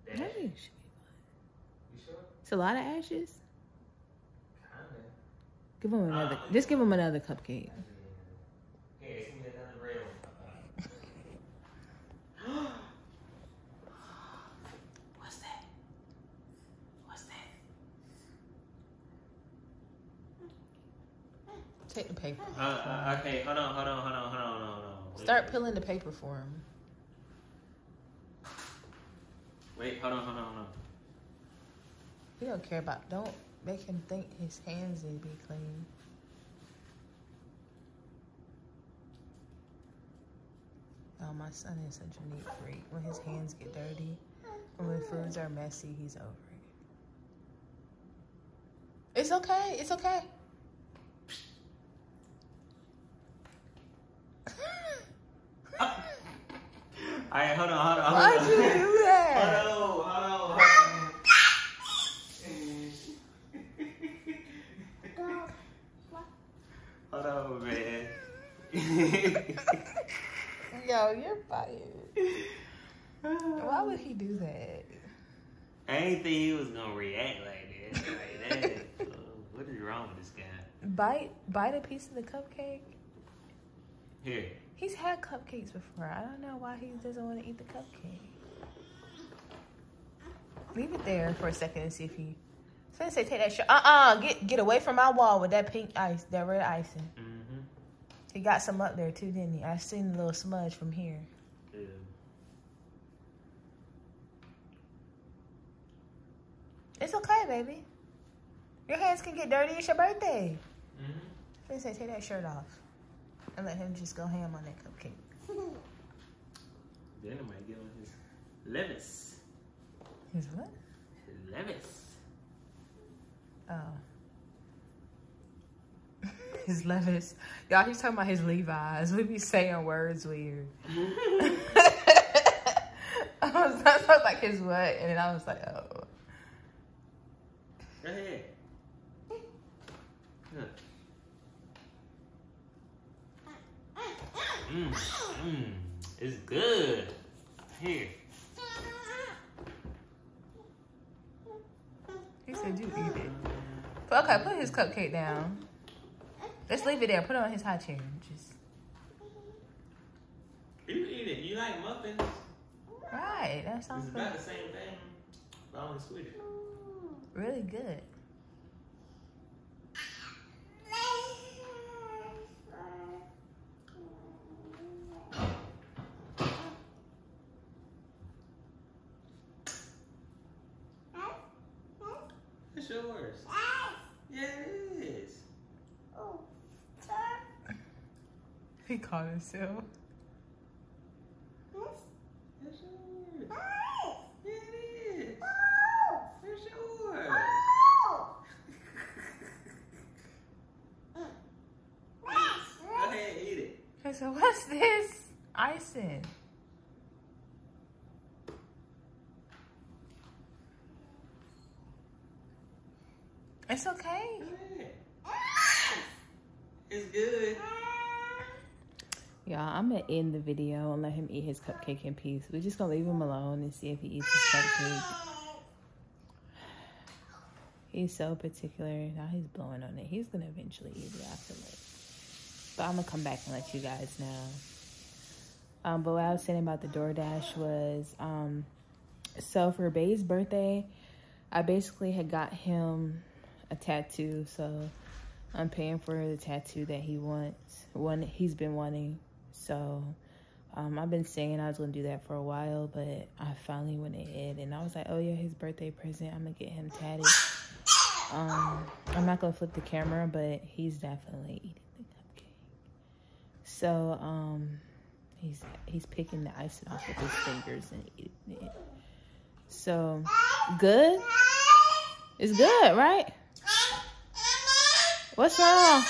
The Maybe ashes. it should be- You sure? It's a lot of ashes. Kinda. Give him another. Just give him another cupcake. Here, give me another red one. What's that? What's that? Take the paper. Uh, uh, okay, hold on, hold on, hold on, hold on, hold on, hold on. Start peeling the paper for him. Wait, hold on, hold on, hold on. He don't care about. Don't make him think his hands need to be clean. Oh, my son is such a neat freak. When his hands get dirty, when foods are messy, he's over it. It's okay. It's okay. Alright, hold on, hold on, hold Why'd on. you do that? Hold on, hold on, hold on. Hold on, man. Yo, you're fired. Why would he do that? I didn't think he was gonna react like this. Like that. Uh, what is wrong with this guy. Bite, bite a piece of the cupcake. Here. He's had cupcakes before. I don't know why he doesn't want to eat the cupcake. Leave it there for a second and see if he. Sensei, take that shirt. Uh-uh. Get get away from my wall with that pink ice, that red icing. Mm-hmm. He got some up there too, didn't he? I seen a little smudge from here. Ew. It's okay, baby. Your hands can get dirty. It's your birthday. Mm-hmm. Sensei, take that shirt off. And let him just go ham on that cupcake. Then I might give him his Levis. His what? His Levis. Oh. his Levis. Y'all, he's talking about his Levi's. We be saying words weird. I was, I was like his what? And then I was like, oh. Go ahead. Look. Mmm, mmm, it's good. Here. He said you eat it. But okay, put his cupcake down. Let's leave it there. Put it on his high chair. Just You eat it. You like muffins? right. That sounds It's good. about the same thing, but only sweeter. really good. It's yours. Yeah, oh, it is. Oh. He caught oh. himself. It's yours. Yeah, it is. It's yours. Go ahead, eat it. I said, what's this? Icing. It's okay. It's good. Y'all, I'm gonna end the video and let him eat his cupcake in peace. We're just gonna leave him alone and see if he eats his cupcake. He's so particular. Now he's blowing on it. He's gonna eventually eat it after it. But I'm gonna come back and let you guys know. Um, but what I was saying about the DoorDash was, um, so for Bay's birthday, I basically had got him a tattoo. So I'm paying for the tattoo that he wants, one he's been wanting. So um, I've been saying I was gonna do that for a while, but I finally went ahead and I was like, oh yeah, his birthday present. I'm gonna get him tatted. Um, I'm not gonna flip the camera, but he's definitely eating the cupcake. So um, he's he's picking the icing off with his fingers and eating it. So good. It's good, right? What's wrong?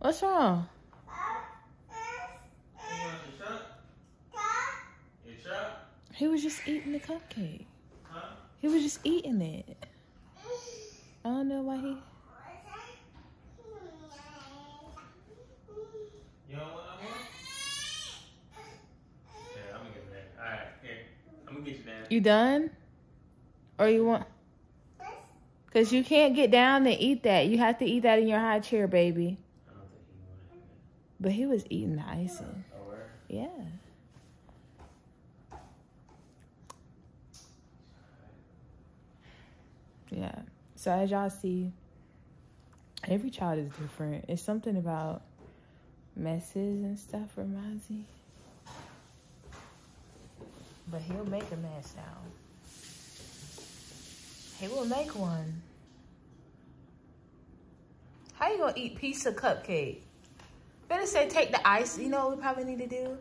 What's wrong? You want your truck? Your truck? He was just eating the cupcake. Huh? He was just eating it. I don't know why he. You don't want no more? Yeah, I'm gonna get that. Alright, here. I'm gonna get you that. You done? Or you want? Cause you can't get down and eat that. You have to eat that in your high chair, baby. But he was eating the icing. Yeah. Yeah. So as y'all see, every child is different. It's something about messes and stuff reminds me. But he'll make a mess now. He will make one. How you gonna eat piece of cupcake? Better say take the ice. You know what we probably need to do?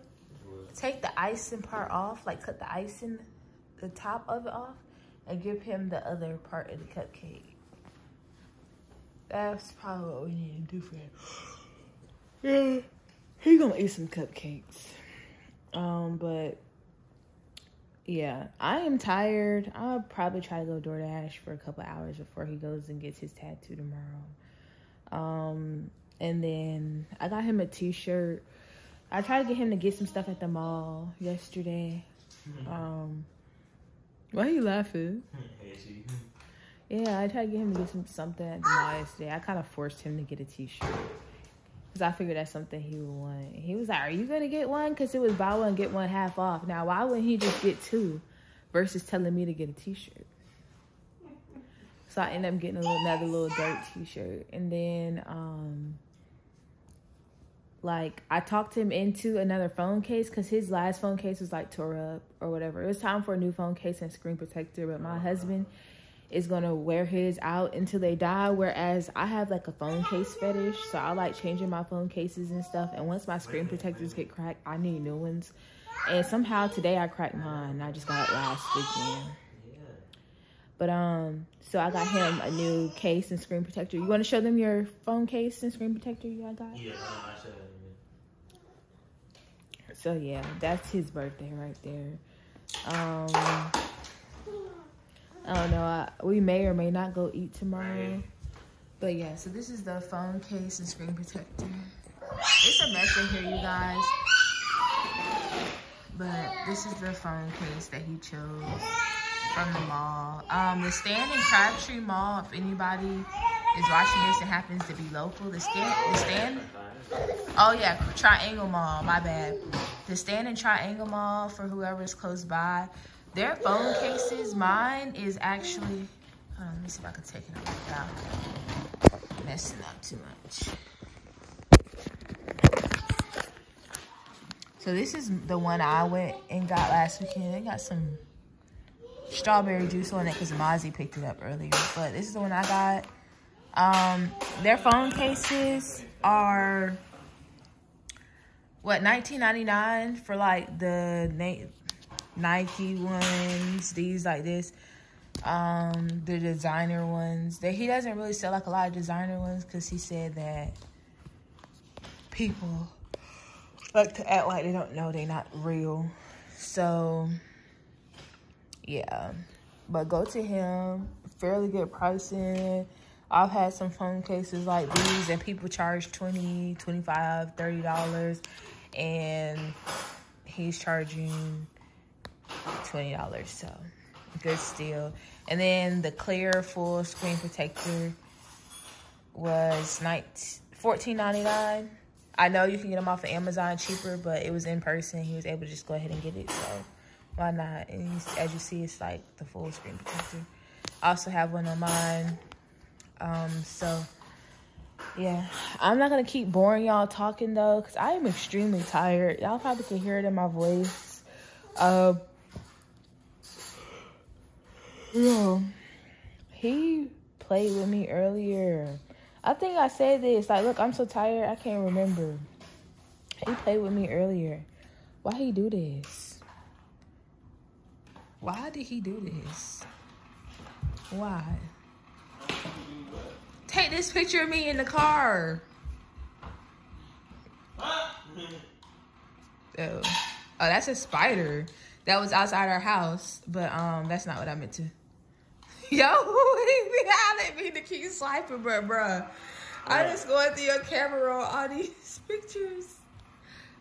Take the icing part off, like cut the icing, the top of it off, and give him the other part of the cupcake. That's probably what we need to do for him. Yeah, he gonna eat some cupcakes. Um, but yeah, I am tired. I'll probably try to go DoorDash for a couple hours before he goes and gets his tattoo tomorrow. Um, and then I got him a t-shirt. I tried to get him to get some stuff at the mall yesterday. Um, why are you laughing? Yeah, I tried to get him to get some, something at the mall yesterday. I kind of forced him to get a T-shirt because I figured that's something he would want. He was like, "Are you gonna get one?" Because it was buy one get one half off. Now, why wouldn't he just get two, versus telling me to get a T-shirt? So I ended up getting little, another little dirt T-shirt, and then um, like I talked him into another phone case because his last phone case was like tore up or whatever. It was time for a new phone case and screen protector, but my husband is gonna wear his out until they die. Whereas I have like a phone case fetish, so I like changing my phone cases and stuff. And once my screen protectors get cracked, I need new ones. And somehow today I cracked mine. I just got it last weekend. But um, so I got him a new case and screen protector. You want to show them your phone case and screen protector you got? Yeah, I should have. So yeah, that's his birthday right there. Um, I don't know. I, we may or may not go eat tomorrow. But yeah, so this is the phone case and screen protector. It's a mess in here, you guys. But this is the phone case that he chose from the mall. Um, the stand in Crabtree Mall, if anybody is watching this and happens to be local, the stand, the stand Oh yeah, Triangle Mall. My bad. The stand in Triangle Mall for whoever's close by. Their phone cases. Mine is actually. On, let me see if I can take it out without messing up too much. So this is the one I went and got last weekend. They got some strawberry juice on it because Mazi picked it up earlier. But this is the one I got. Um, their phone cases are what 19.99 for like the Nike ones, these like this. Um, the designer ones. That he doesn't really sell like a lot of designer ones because he said that people like to act like they don't know they're not real. So yeah, but go to him. Fairly good pricing. I've had some phone cases like these and people charge 20 25 30 dollars and he's charging 20 dollars so good steal. And then the clear full screen protector was 14.99 i know you can get them off of amazon cheaper but it was in person. He was able to just go ahead and get it so why not? And as you see it's like the full screen protector. I also have one on mine. Um, so yeah, I'm not gonna keep boring y'all talking though, cause I am extremely tired. Y'all probably can hear it in my voice. Uh, yo, he played with me earlier. I think I said this. Like, look, I'm so tired. I can't remember. He played with me earlier. Why he do this? Why did he do this? Why? Take this picture of me in the car. Oh. Oh, that's a spider. That was outside our house, but um, that's not what I meant to. Yo, I didn't mean to keep swiping, bro, bruh. I just going through your camera roll all these pictures.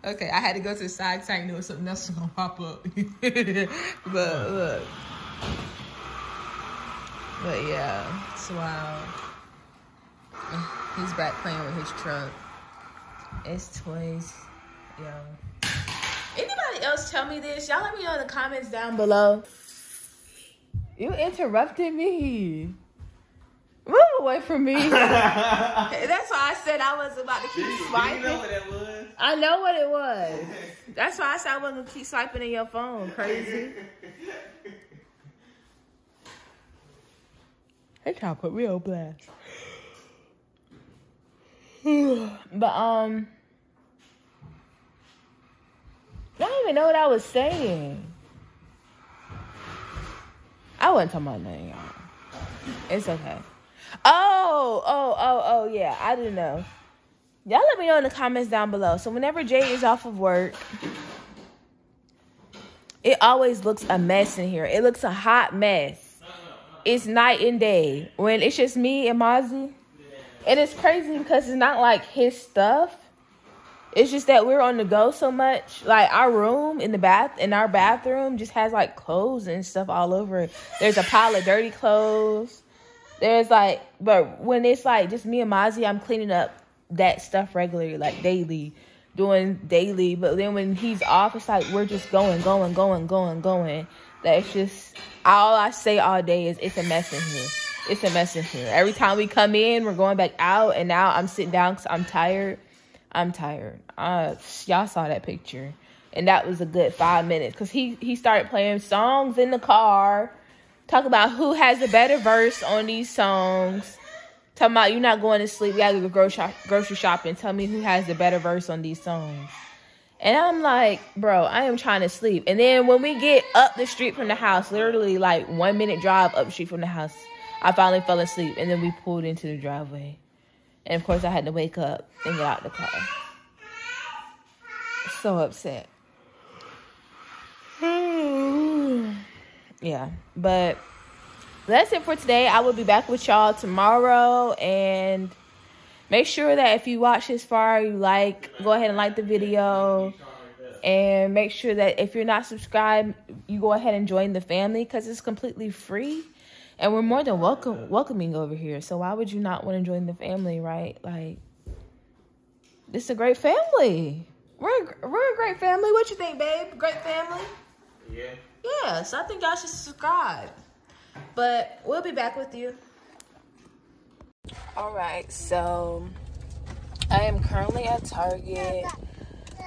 Okay, I had to go to the side because I knew something else was gonna pop up. but look. But yeah, it's wild. He's back playing with his truck. It's toys. Yo. Anybody else tell me this? Y'all let me know in the comments down below. You interrupted me. Move away from me. That's why I said I was about to keep swiping. You know what that was? I know what it was. That's why I said I wasn't gonna keep swiping in your phone. Crazy. They trying to put me on blast. but um, I don't even know what I was saying. I wasn't talking about nothing, y'all. It's okay. Oh, oh, oh, oh, yeah. I didn't know. Y'all let me know in the comments down below. So whenever Jay is off of work, it always looks a mess in here. It looks a hot mess. It's night and day. When it's just me and Mazi. And it's crazy because it's not like his stuff. It's just that we're on the go so much. Like our room in the bath in our bathroom just has like clothes and stuff all over it. There's a pile of dirty clothes. there's like, but when it's like just me and Mazi, I'm cleaning up that stuff regularly, like daily, doing daily. But then when he's off, it's like we're just going, going, going, going, going. That's just all I say all day is it's a mess in here. It's a mess in here. Every time we come in, we're going back out, and now I'm sitting down because I'm tired. I'm tired. Uh, y'all saw that picture, and that was a good five minutes because he he started playing songs in the car, talk about who has a better verse on these songs. Talking about you're not going to sleep. We gotta go grocery grocery shopping. Tell me who has the better verse on these songs. And I'm like, bro, I am trying to sleep. And then when we get up the street from the house, literally like one minute drive up street from the house, I finally fell asleep. And then we pulled into the driveway. And of course, I had to wake up and get out the car. So upset. yeah, but that's it for today. I will be back with y'all tomorrow. And make sure that if you watch this far, you like, go ahead and like the video. And make sure that if you're not subscribed, you go ahead and join the family because it's completely free. And we're more than welcome welcoming over here. So why would you not want to join the family, right? Like, this is a great family. We're a, we're a great family. What you think, babe? Great family? Yeah. Yeah, so I think y'all should subscribe. But we'll be back with you. All right, so I am currently at Target.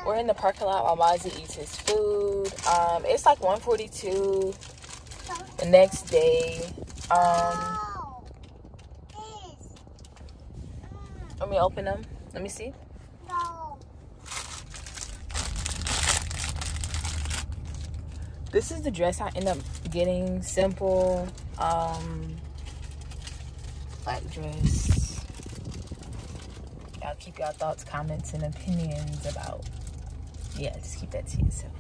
We're in the parking lot while Mazi eats his food. Um, it's like 1:42 the next day. Um, let me open them. Let me see. This is the dress I end up getting. Simple, um, black dress. Y'all keep y'all thoughts, comments, and opinions about. Yeah, just keep that to yourself.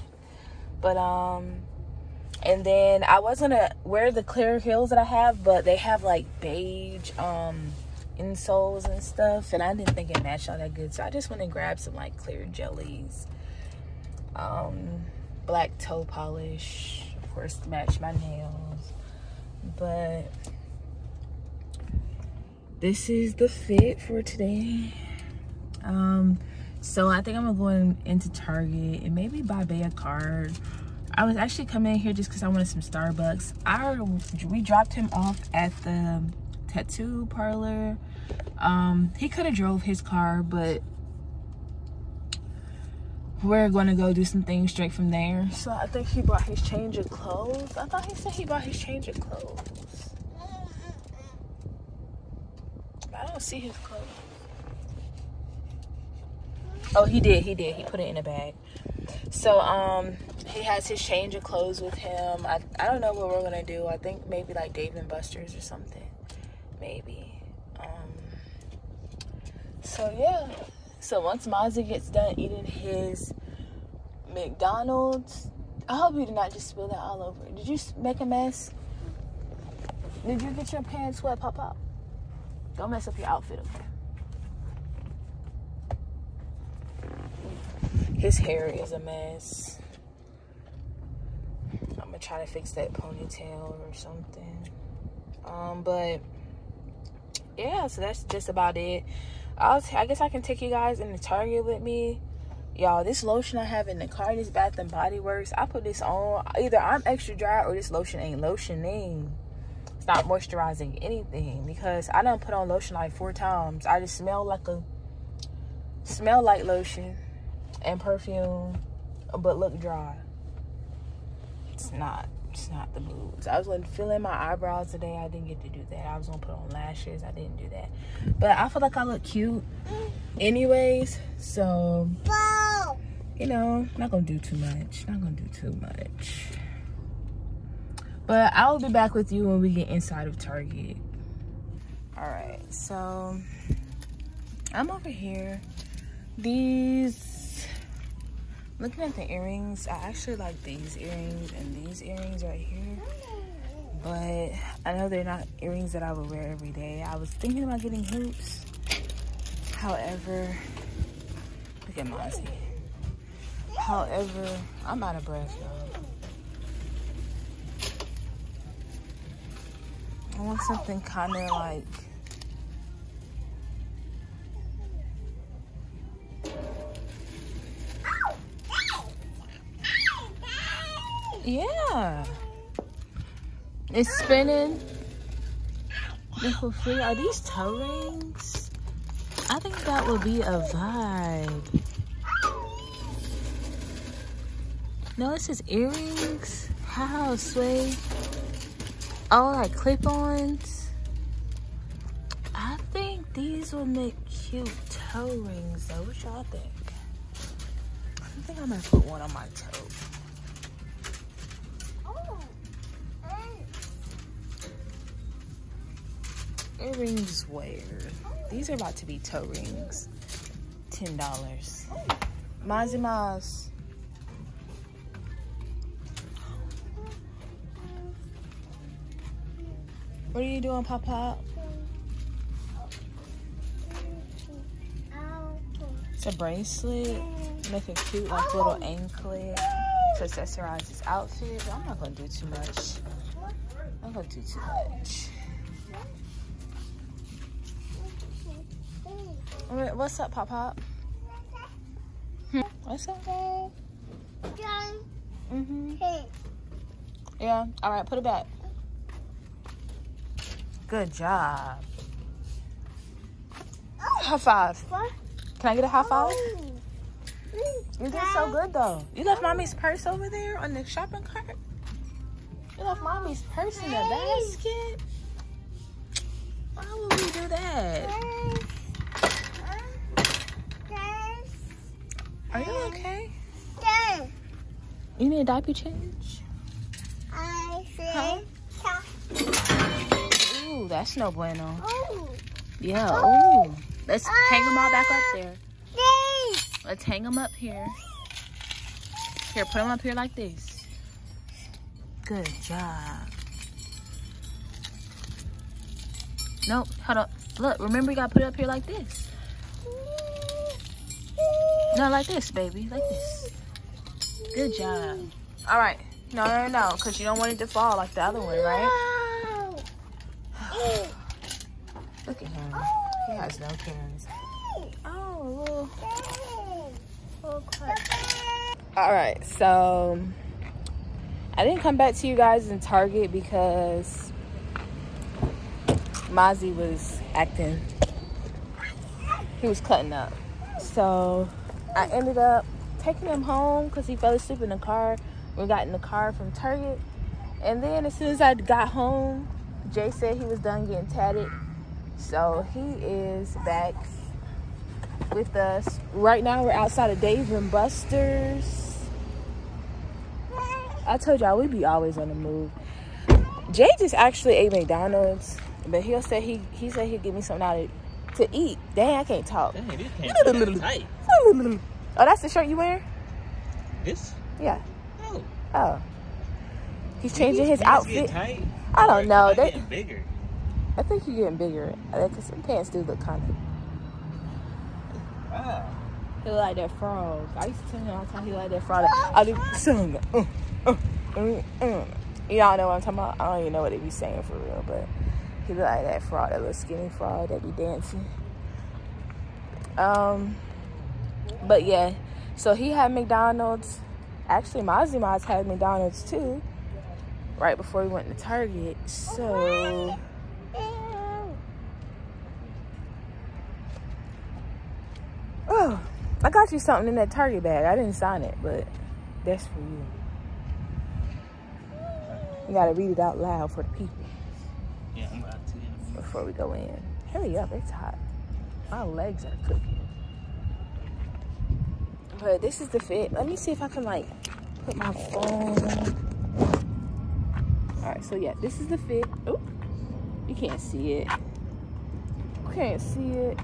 But um, and then I was gonna wear the clear heels that I have, but they have like beige um insoles and stuff, and I didn't think it matched all that good, so I just went and grabbed some like clear jellies. Um, black toe polish, of course, to match my nails. But this is the fit for today. Um, so I think I'm gonna go in, into Target and maybe buy Bay a card. I was actually coming in here just because I wanted some Starbucks. I we dropped him off at the tattoo parlor. Um, he could have drove his car, but we're gonna go do some things straight from there. So I think he brought his change of clothes. I thought he said he brought his change of clothes. I don't see his clothes. Oh, he did. He did. He put it in a bag. So um, he has his change of clothes with him. I I don't know what we're gonna do. I think maybe like Dave and Buster's or something. Maybe. Um. So yeah. So once Mazi gets done eating his McDonald's, I hope you did not just spill that all over. Did you make a mess? Did you get your pants wet, Pop Pop? Don't mess up your outfit, okay? His hair is a mess. I'm gonna try to fix that ponytail or something. Um, but yeah, so that's just about it. I'll t- I guess I can take you guys in the Target with me. Y'all, this lotion I have in the car, this Bath and Body Works, I put this on. Either I'm extra dry or this lotion ain't lotioning. It's not moisturizing anything because I don't put on lotion like four times. I just smell like a smell like lotion and perfume, but look dry. It's not. It's not the moods. I was to fill in my eyebrows today. I didn't get to do that. I was to put on lashes. I didn't do that. But I feel like I look cute anyways. So, you know, not to do too much. Not to do too much. But I will be back with you when we get inside of Target. All right. So, I'm over here. These looking at the earrings i actually like these earrings and these earrings right here but i know they're not earrings that i would wear every day i was thinking about getting hoops however look at Mazi. however i'm out of breath y'all I want something kind of like. Yeah. It's spinning. Nickel free. Are these toe rings? I think that would be a vibe. No, this is earrings. How sway. Oh, like clip-ons. I think these will make cute toe rings though. What y'all think? I think I might put one on my toe. Earrings where? These are about to be toe rings. Ten dollars. Mazimas. What are you doing, Papa? It's a bracelet. Make a cute, like, oh! little anklet to accessorize this outfit. I'm not gonna do too much. I'm gonna do too much. Alright, What's up, Pop Pop? Hmm, What's up, babe? Mm-hmm. Yeah. All right, put it back. Good job. High five. Can I get a high five? You did so good though. You left mommy's purse over there on the shopping cart. You left mommy's purse in the basket. Why would we do that? Are you okay? Yeah. You need a diaper change? I Huh? Ooh, that's no bueno. Oh. Yeah, oh. ooh. Let's hang them all back up ah. there. Let's hang them up here. Here, put them up here like this. Good job. Nope, hold up. Look, remember you gotta put it up here like this. No, like this, baby. Like this. Good job. All right. No, no, no. Because you don't want it to fall like the other one, right? Look at him. He has no cares. Oh, little, little. All right, so I didn't come back to you guys in Target because Mazi was acting. He was cutting up. So I ended up taking him home because he fell asleep in the car. We got in the car from Target. And then as soon as I got home, Jay said he was done getting tatted. So he is back with us. Right now we're outside of Dave and Buster's. I told y'all we'd be always on the move. Jay just actually ate McDonald's, but he'll say he he said he'd give me something out of, to eat. Dang, I can't talk. Dang, this pants are tight. Oh, that's the shirt you wear? This? Yeah. Oh. Oh. He's changing These his pants outfit. Tight, I don't know. They- getting bigger. I think you're getting bigger. Because some pants do look kind of. Wow. He look like that frog. I used to tell him all the time he like that frog. I do sing. Uh, uh, uh, uh. Y'all know what I'm talking about? I don't even know what they be saying for real, but he like that frog, that little skinny frog that be dancing. Um, but yeah, so he had McDonald's. Actually, Mazi Moz had McDonald's too, right before we went to Target. So. Oh, I got you something in that Target bag. I didn't sign it, but that's for you. You gotta read it out loud for the people Yeah, I'm about to. in a minute. Before we go in. Hurry up, it's hot. My legs are cooking. But this is the fit. Let me see if I can like put my phone. Alright, so yeah, this is the fit. Oh, you can't see it. Can't see it.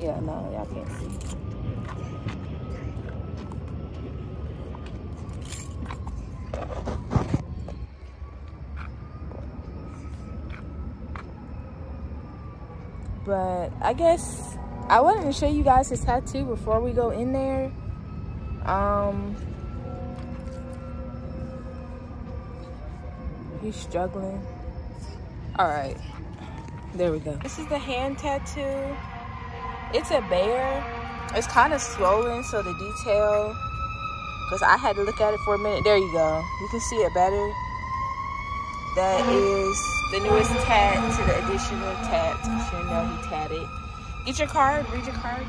Yeah, no, y'all can't see. But I guess I wanted to show you guys his tattoo before we go in there. Um, he's struggling. All right, there we go. This is the hand tattoo. It's a bear. It's kind of swollen, so the detail, because I had to look at it for a minute. There you go. You can see it better. That is the newest tat to the additional tat. I'm sure you know he tatted. Get your card, read your card.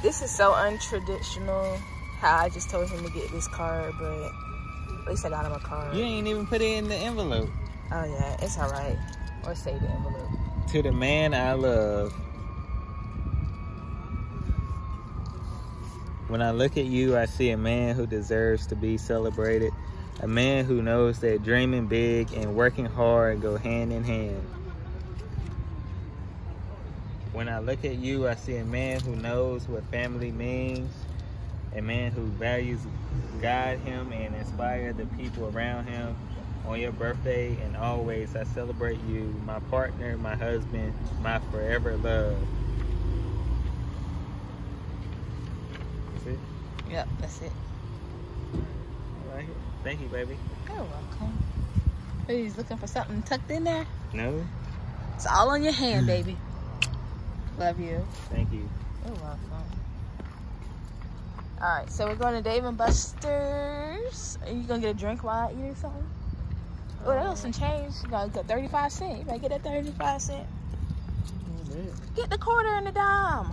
This is so untraditional how I just told him to get this card, but at least I got him a card. You ain't even put it in the envelope. Oh yeah, it's all right. Or save the envelope. To the man I love. When I look at you, I see a man who deserves to be celebrated. A man who knows that dreaming big and working hard go hand in hand. When I look at you, I see a man who knows what family means. A man who values God, him and inspire the people around him. On your birthday and always, I celebrate you, my partner, my husband, my forever love. That's it. Yep, that's it. Right here. Thank you, baby. You're welcome. He's looking for something tucked in there. No, It's all on your hand, mm. baby. Love you. thank you. You're welcome. All right, so we're going to Dave and Buster's. Are you gonna get a drink while I eat or something? Oh, that was some change. You gotta get 35 cent. You better get that 35 cent. Get the quarter and the dime.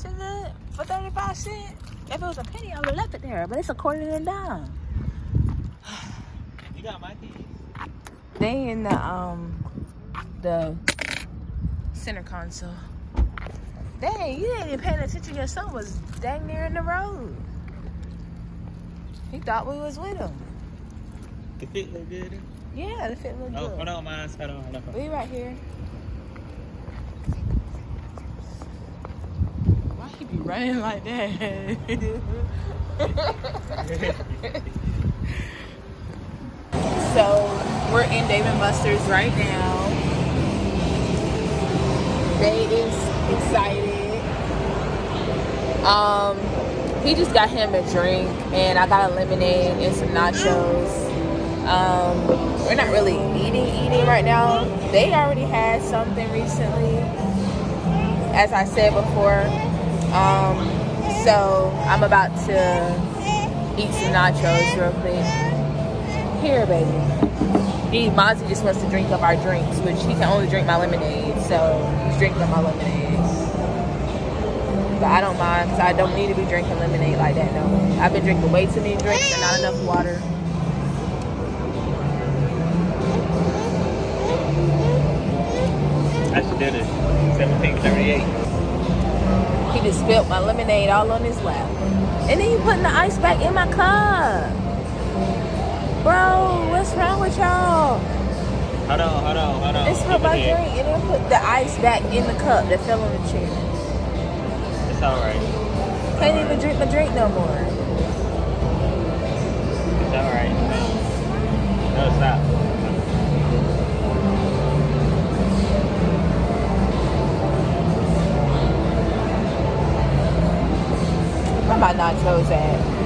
To the for 35 cent. If it was a penny, I would have left it there. But it's a quarter and a dime. You got my keys. They in the um the center console. Dang, you didn't even pay attention. Your son was dang near in the road. He thought we was with him. The fit look good. Yeah, the fit looked Oh, good. hold on, mine's. Hold on, hold on. We right here. He be running like that? so we're in Dave and Buster's right now. Bay is excited. Um, he just got him a drink, and I got a lemonade and some nachos. Um, we're not really eating eating right now. They already had something recently, as I said before. Um, so I'm about to eat some nachos real quick. Here, baby. He Mazi just wants to drink up our drinks, which he can only drink my lemonade, so he's drinking up my lemonade. But I don't mind because I don't need to be drinking lemonade like that no. I've been drinking way too many drinks and not enough water. I should did it. 1738. He just spilled my lemonade all on his lap. And then you putting the ice back in my cup. Bro, what's wrong with y'all? Hold on, hold on, hold on. It spilled my drink and then put the ice back in the cup that fell on the chair. It's alright. Can't even drink my drink no more. It's alright. No, stop. My nachos at?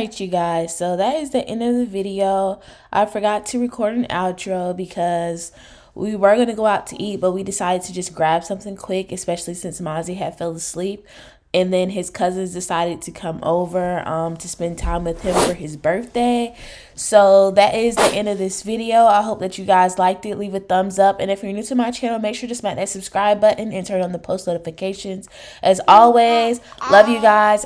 Right, you guys. So that is the end of the video. I forgot to record an outro because we were going to go out to eat, but we decided to just grab something quick, especially since Mazi had fell asleep. And then his cousins decided to come over um, to spend time with him for his birthday. So that is the end of this video. I hope that you guys liked it. Leave a thumbs up. And if you're new to my channel make sure to smack that subscribe button and turn on the post notifications. As always love you guys